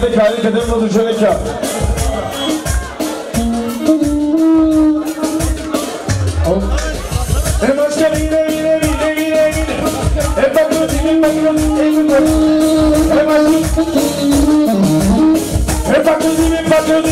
şöyle ki Ali dedim budur şöyle ki. E
başka bir yine yine yine yine yine. E bakın dilin bakın dilin bakın. E bakın. E
bakın dilin bakın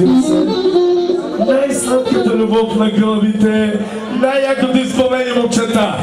разбира се,
най-сладката любов на гълъбите, най-якото изпълнение момчета.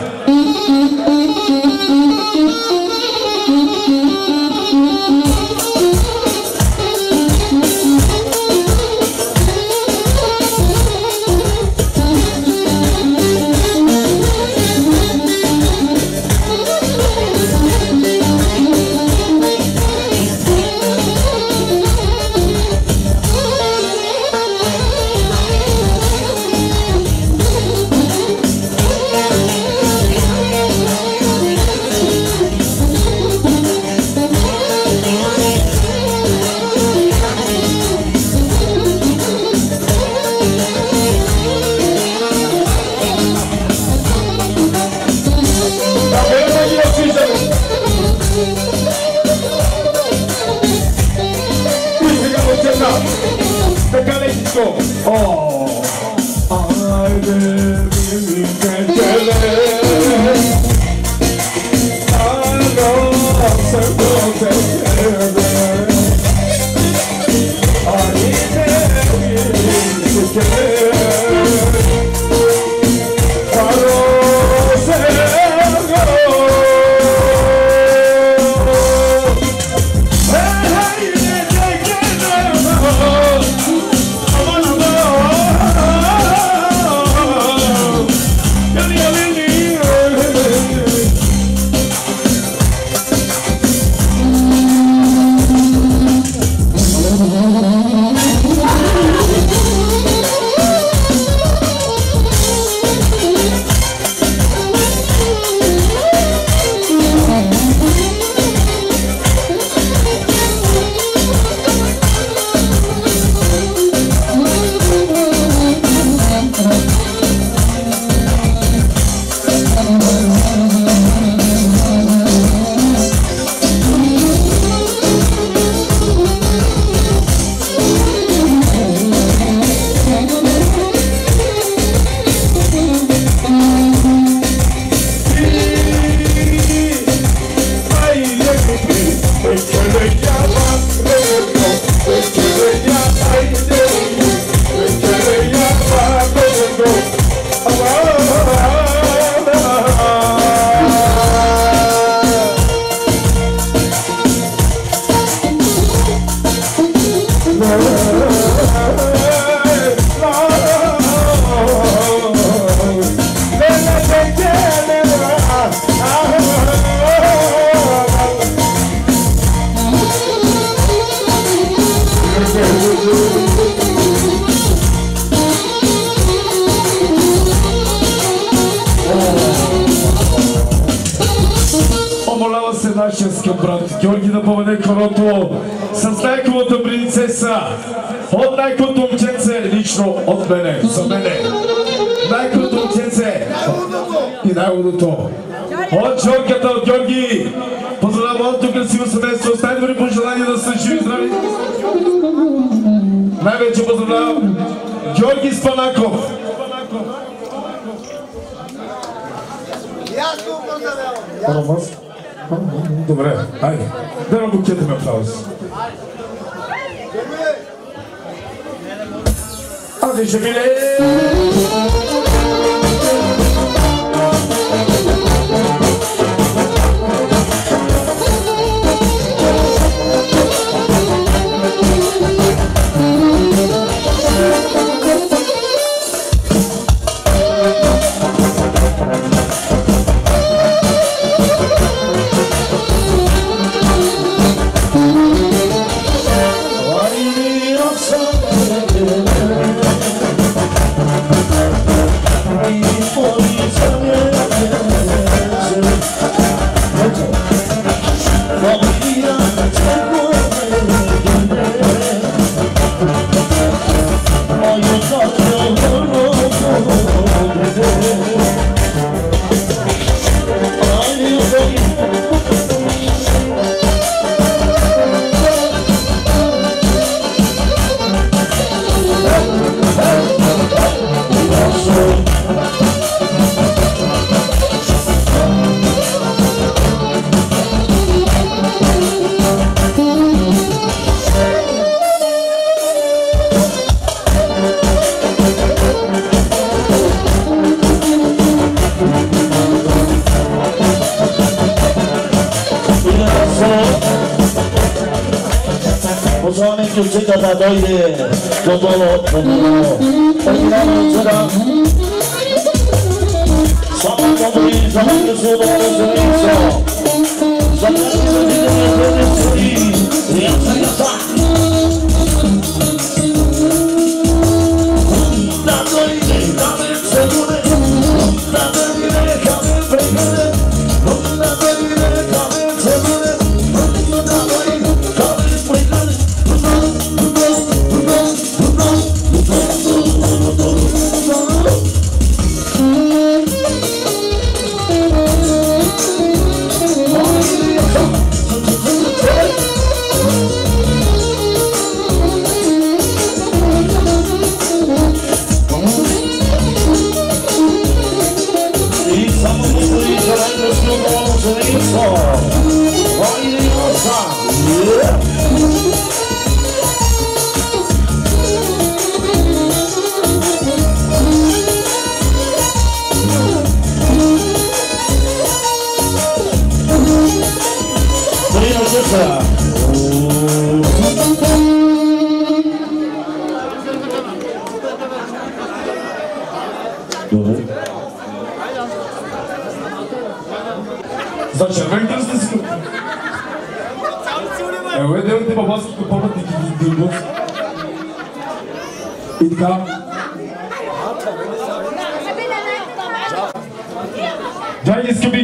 Je vais les...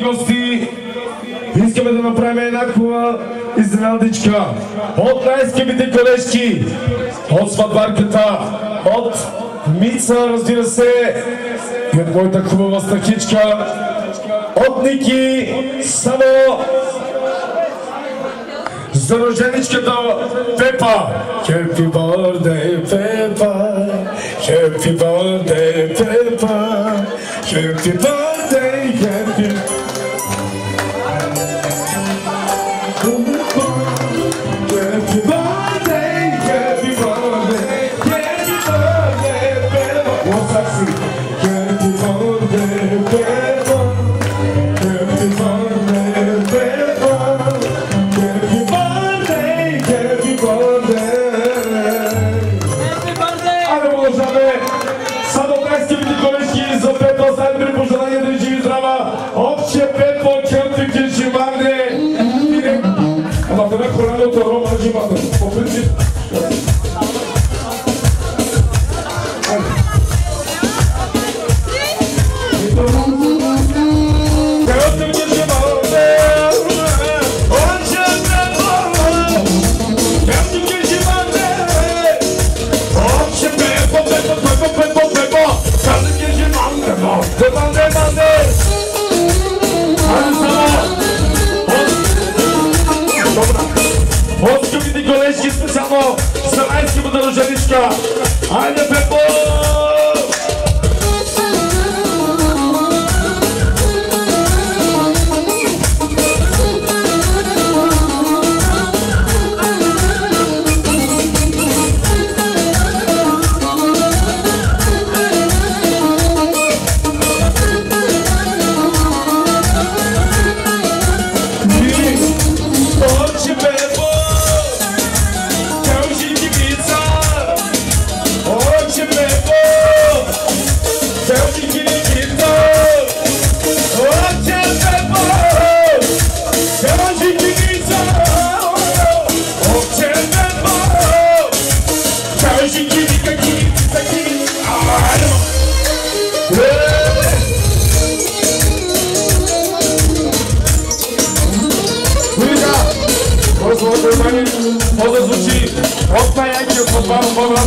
гости искаме да направим една хубава изненадичка от най-скъпите колежки, от сватбарката, от Мица, разбира се, пред моята хубава стъхичка, от Ники, само за рожденичката Пепа. Happy birthday, Пепа. Happy birthday, Пепа. Happy birthday, happy birthday. job.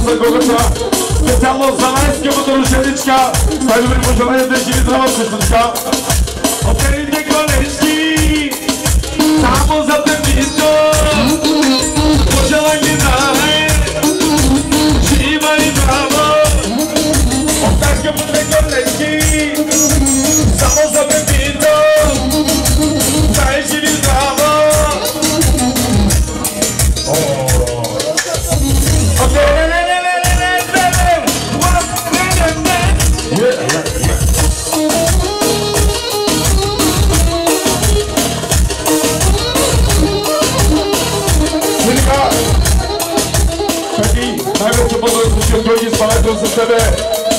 загогота. Специално за нас, кемото рушеничка, ставим ли пожелание да живи здрава кушничка. Оперите колежки, само за темнито, пожелание даме, ще има и драво. Отташка по те колежки. Тебе.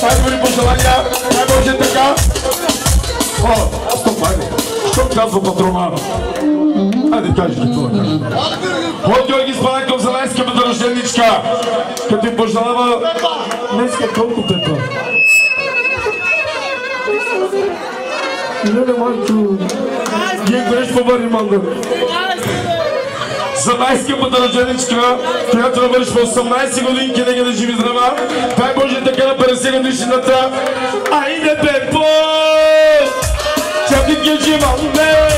Най-добри пожелания, най-може така. О, стоп, айде. Що казва патрона? Айде, кажи да кажа. От Георги Спанаков за най-скъпата рожденичка, като им пожелава
Днеска колко пепа? Леле, майко. Гей, гореш по-бари, мандър.
За най-скъпата рожденичка, която навършва 18 годинки, нека да живи здрава. Дай Боже така на 50 годишната. Айде, Пепо! Чапи ги живаме! И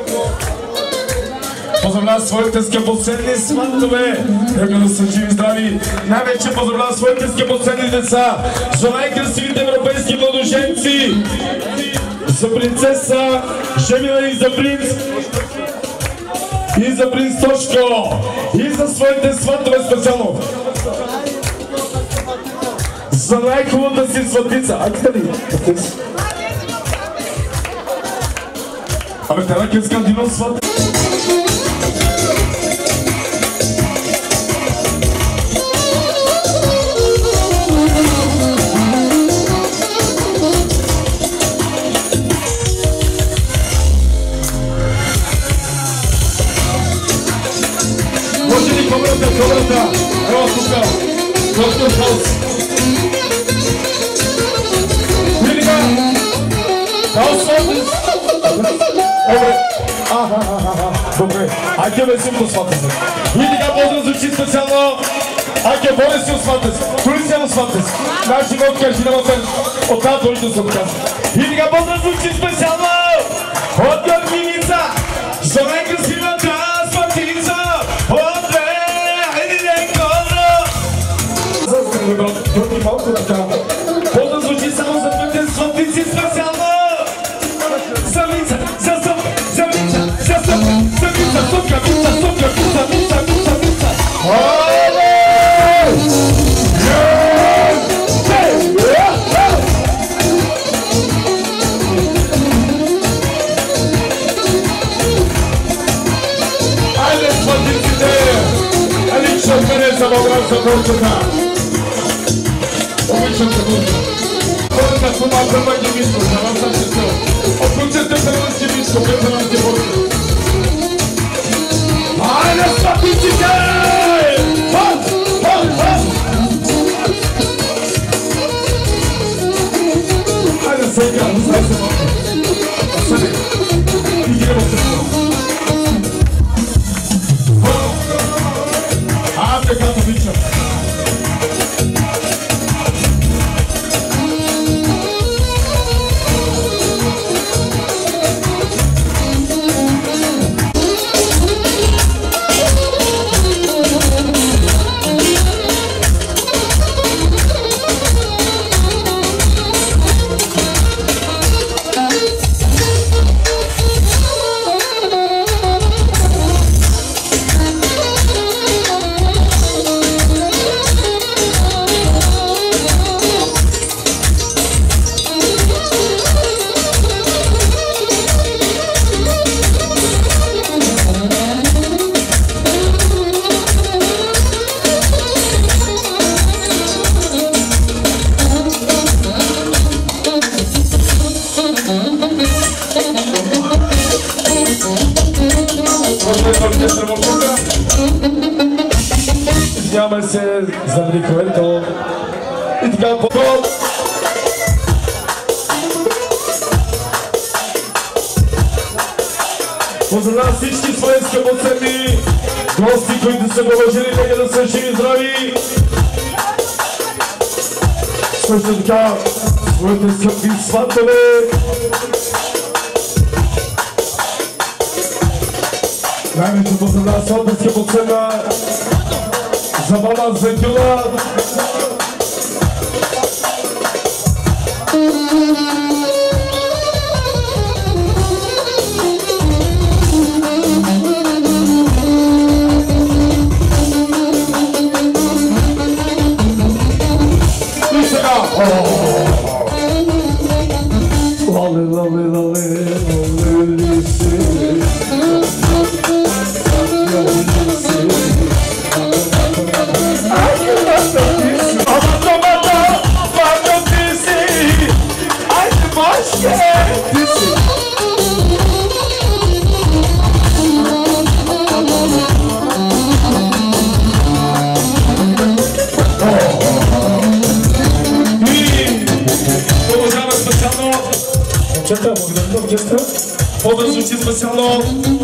своите скъпоценни сватове, да живи и здрави. Най-вече поздравлява своите скъпоценни деца, за най-красивите европейски младоженци, за принцеса Жемина и за принц и за принц Тошко, и за своите сватове специално. За най-хубавата си сватица. А къде ли? Абе, трябва да скандинал сват. Може ли Rokuka, Rokuka, Rokuka House. Bilga, House Sattles. Evet. Aha, aha, aha. Добре. Аке Весим Косватес. И така поздрав звучи специално Аке Борисов Сватес, Борисов Сватес. Наш живот кажи на мотен. От тази дойде съм казал. И така поздрав звучи специално от Георгиница. Жонека Drugi mocno chciał. Potem rzuci samą zapłatę z kondycji specjalną. Zamica, zastop, zamica, zastop, zamica, stopka, kuca, stopka, kuca, kuca, kuca, kuca. Ale z kondycji, ale trzeba wyręcza, bo gram za kończyna. 10 sekund. Polska Suma prowadzi mistrzów, na nas się co? Odpuśćcie te penalty mistrzów, te penalty Polski. Ale statystykę! Pan! Pan! Pan! Ale sędzia, zostań sama. Sobie. Idziemy po prostu. Afryka to wyciąg. fosse louco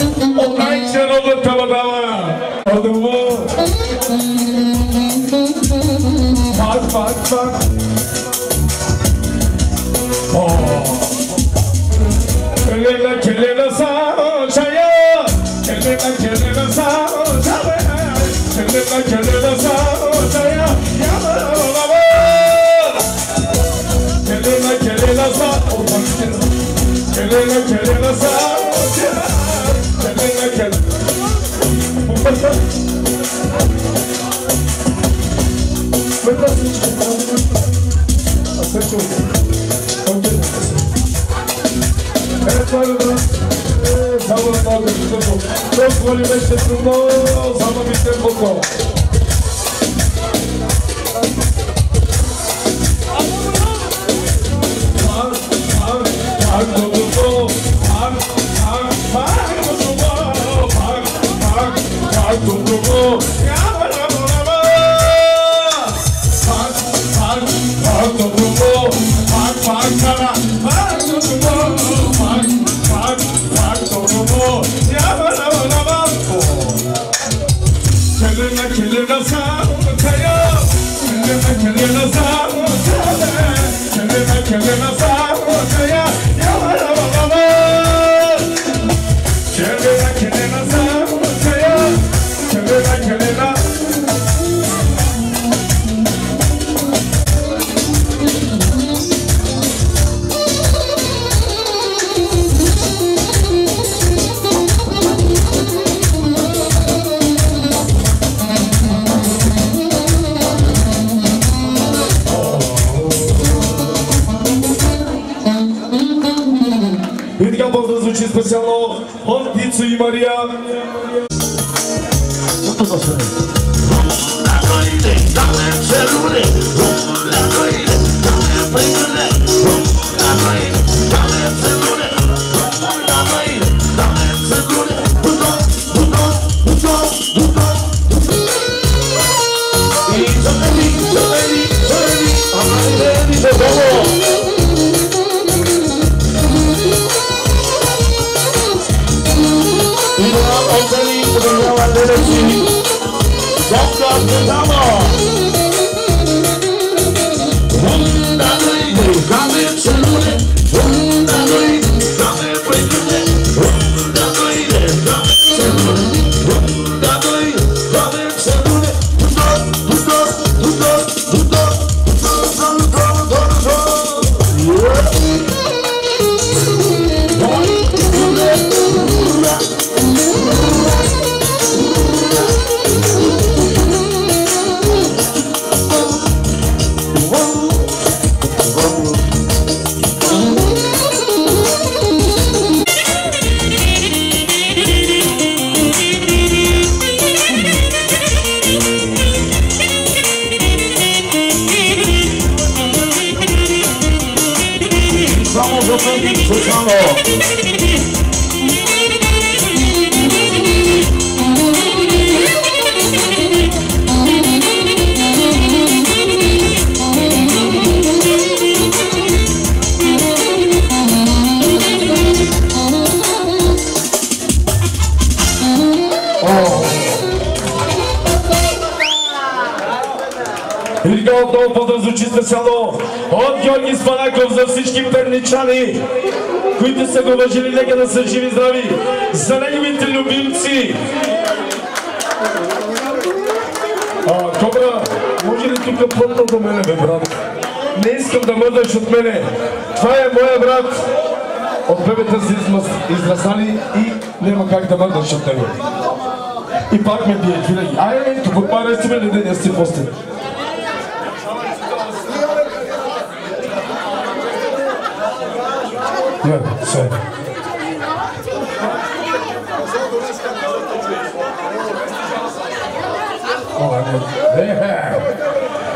Все.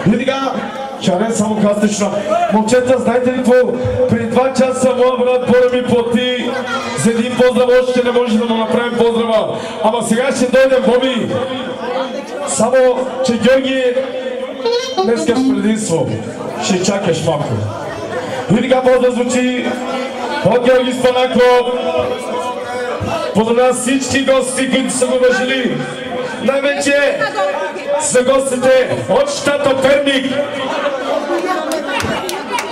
И така, чарен само кастична. Момчета, знаете ли какво? При два часа моя брат Боре ми плати за един поздрав, още не може да му направим поздрава. Ама сега ще дойде Боби. Само, че Георги днеска с предимство. Ще чакаш малко. И така поздрав звучи от Георги Спанаков. Поздравя всички гости, които са го уважили. Най-вече за гостите от щата Перник.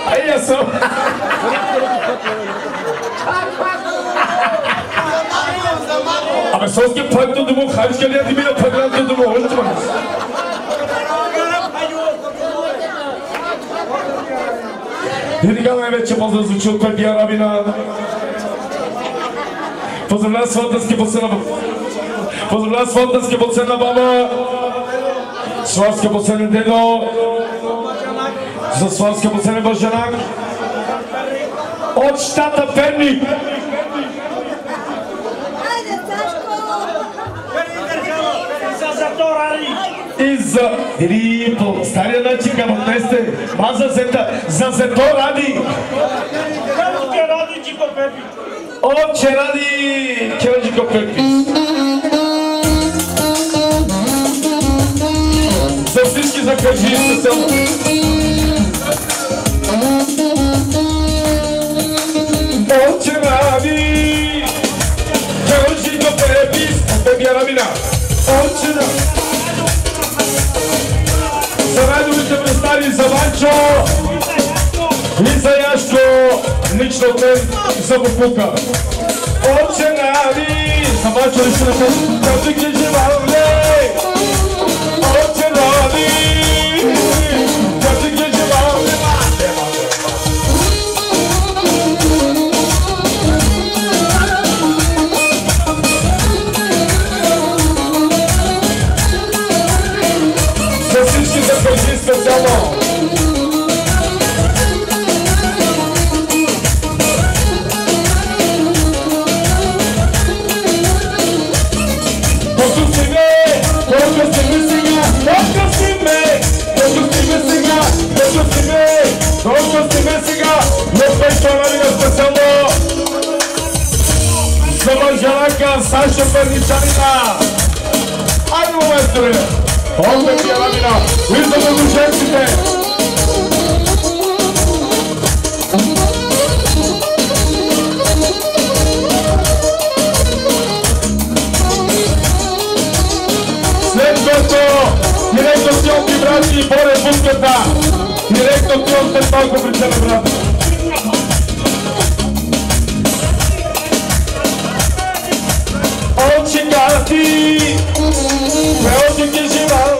Ай, аз съм. Абе, соски пак до домо, хайчка ли ти мина пак до домо, още така най-вече поздрав звучи от Първия Рабина. Поздравлява своята скъпоценна Поздравлява своята скъпоценна баба. Своя скъпоценен дедо. За своя скъпоценен бащанак. От щата Перник.
Хайде, Сашко!
И за... Или по стария начин към отнесте. Ма за зета. За зето ради. Отче ради. Кераджико Пепис. За всички закажи специално. Отче ради. Кераджико Пепис. Бебия Рамина. Отче ради. За радовите представи за Ванчо. И за Яшко, лично от мен за Букука. Отче Нави, за Ванчо лично от мен, кажи ги живам violão. Quando se vê, quando se me singa, quando se vê, quando se meu peito é meu pensando. Samba Jalaca, Sacha Pernitanina. Ai, não é. Olmec je lavina, Wildovo mu čestite! Sledbeto, direktno Sjonki braći i Bore Busketa, direktno Sjonke Stavko Pričana. Oggi canti, ma oggi che si va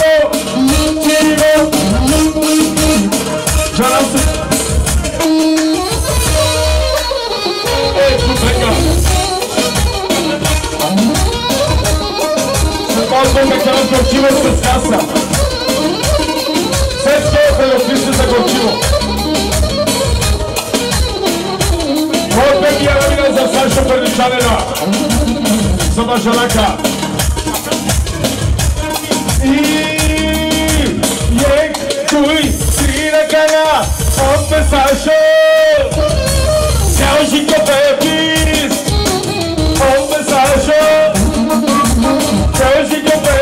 sempre aquela contínua descassa. Sempre pelo Cristo da contínua. Vou pegar a minha sensação para deixar melhor. Só para chorar cá. E cui, tira cara, open sasho. Now she can babies, open sasho. the.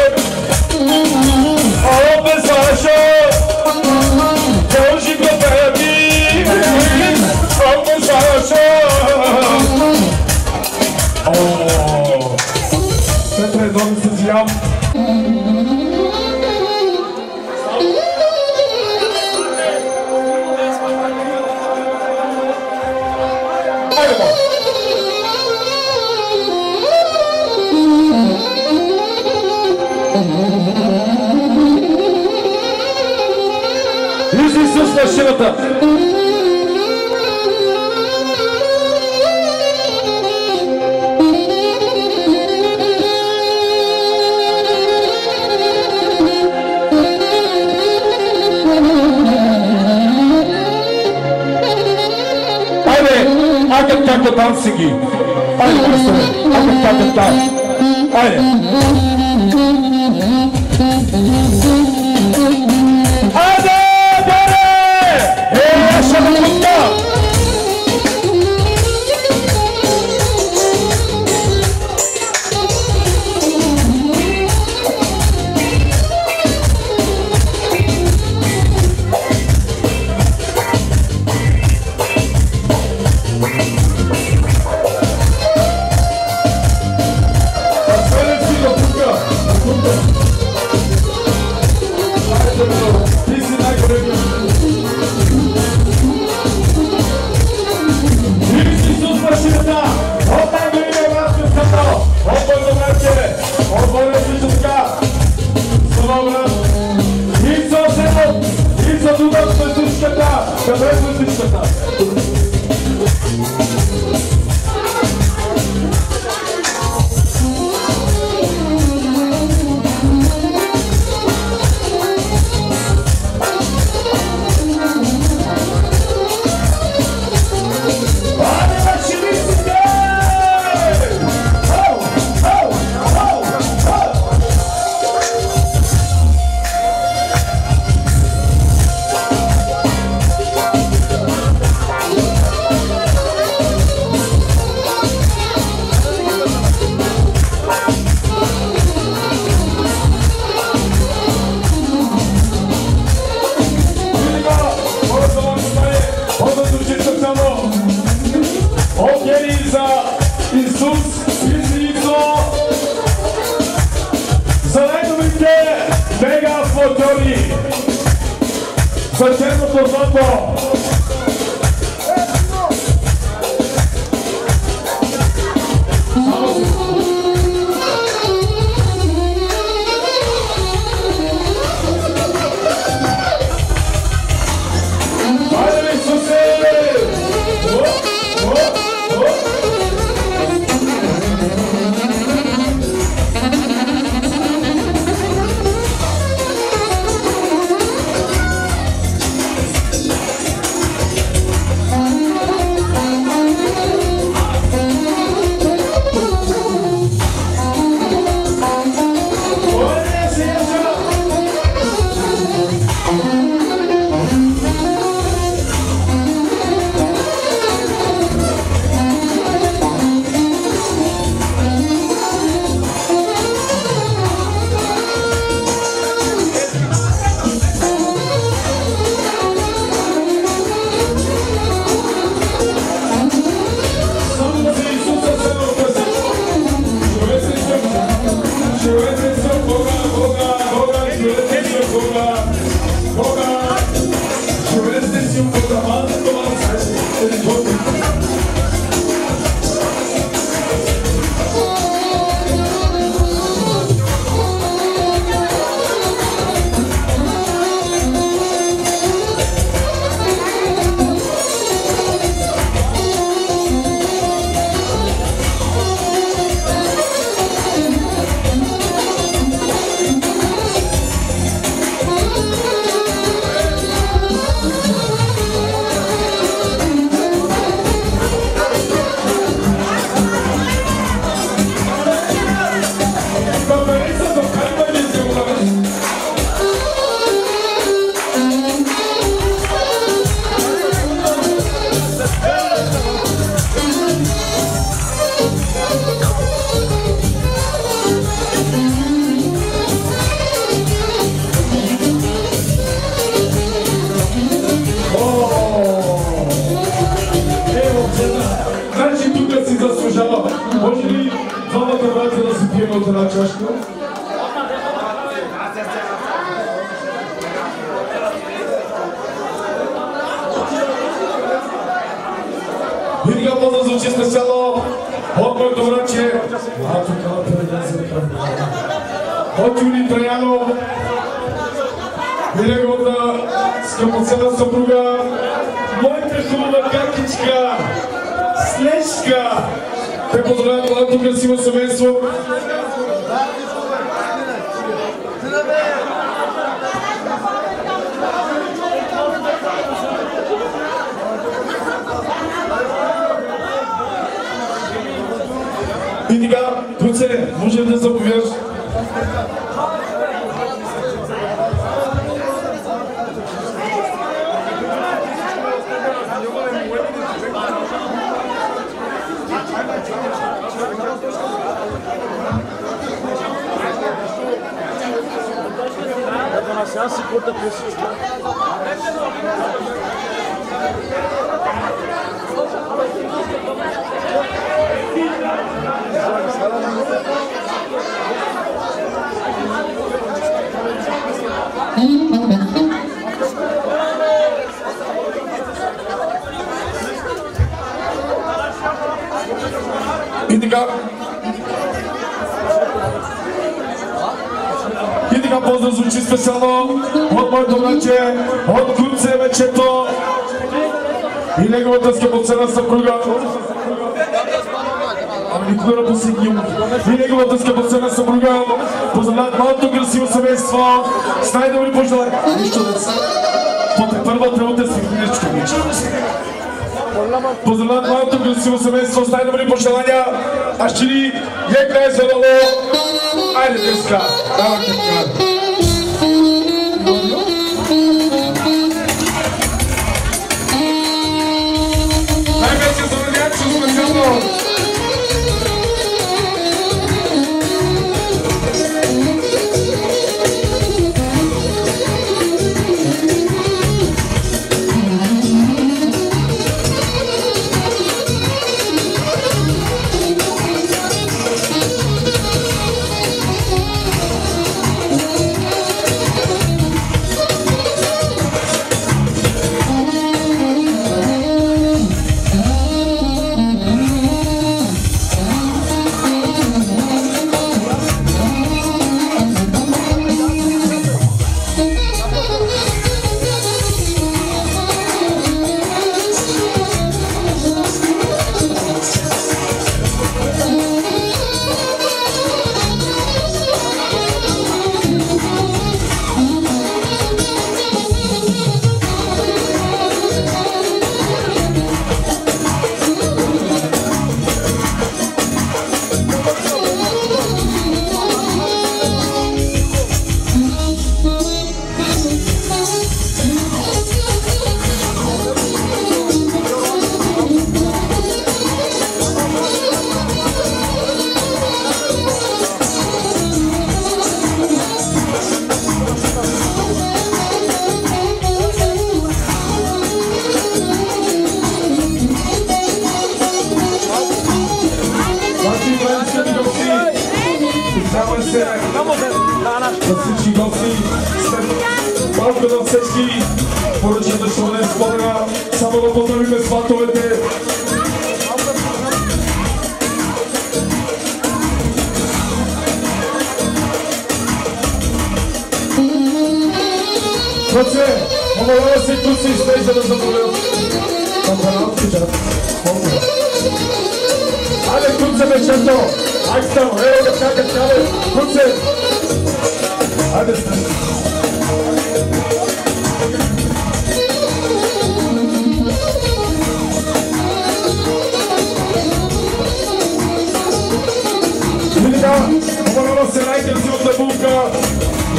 От Юли Траянов и неговата скъпоценна съпруга, моята хубава какичка, Снежка. Те поздравяват младото красиво семейство. И така, Куце, може да Aşağı sigorta piyasası. И така поздрав звучи специално от моето братче, от Кунце Вечето и неговата скъпоценна съпруга. Ами никога не посегни И неговата скъпоценна съпруга Поздравяват малото красиво семейство с най-добри пожелания. Нищо да се. Първата утре си книжечка, Поздравявам малото красиво семейство с най-добри пожелания. А ще ни е задало. Айде, деска. Давай, така.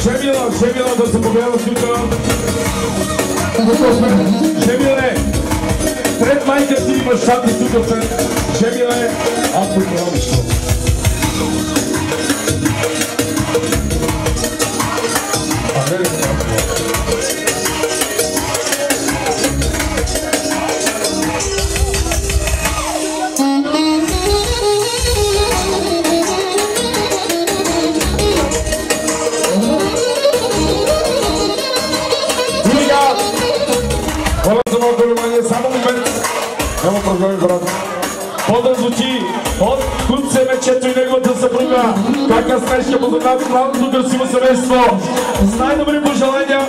Жемила, Жемила да се повява тук. Жемиле, пред майка ти имаш шати тук пред Жемиле, аз познавам неговата съпруга. Кака Снежка познат младото красиво семейство. С най-добри пожелания.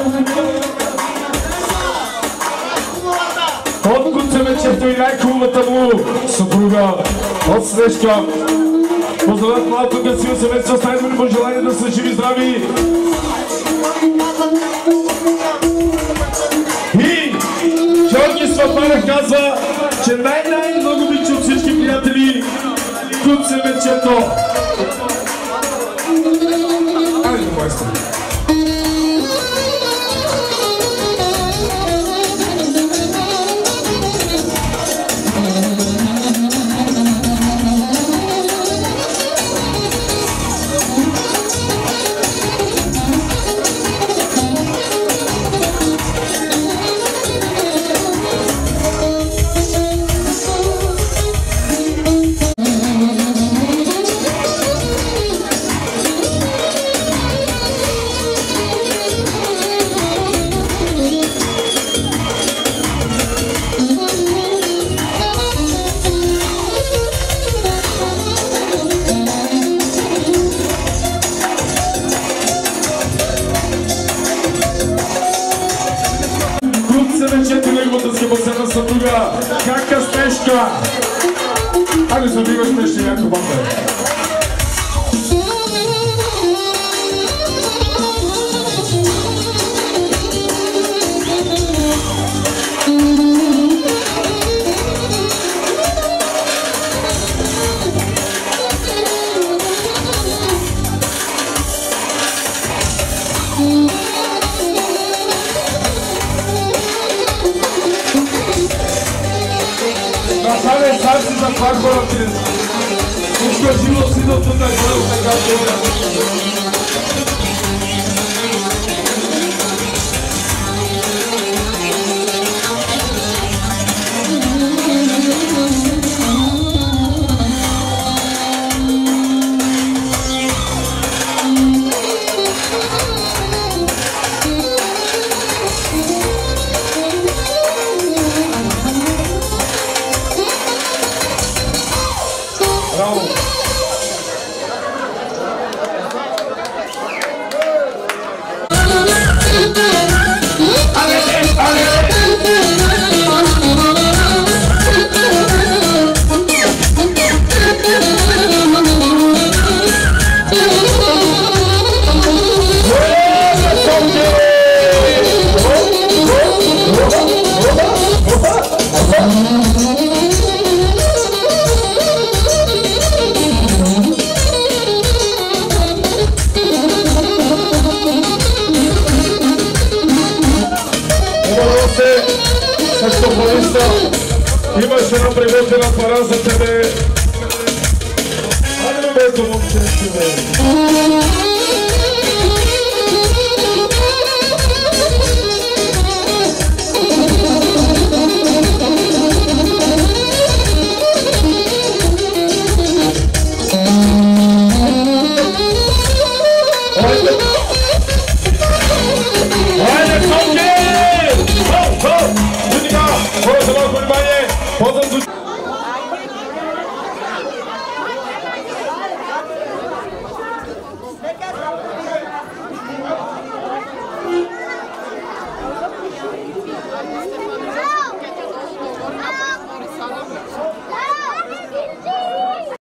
От Кут Семечето и най-хубавата му съпруга. От Снежка. Поздравят младото красиво семейство с най-добри пожелания да са живи здрави. И Георги Свапарев казва, че най-най-много обича от всички приятели Куце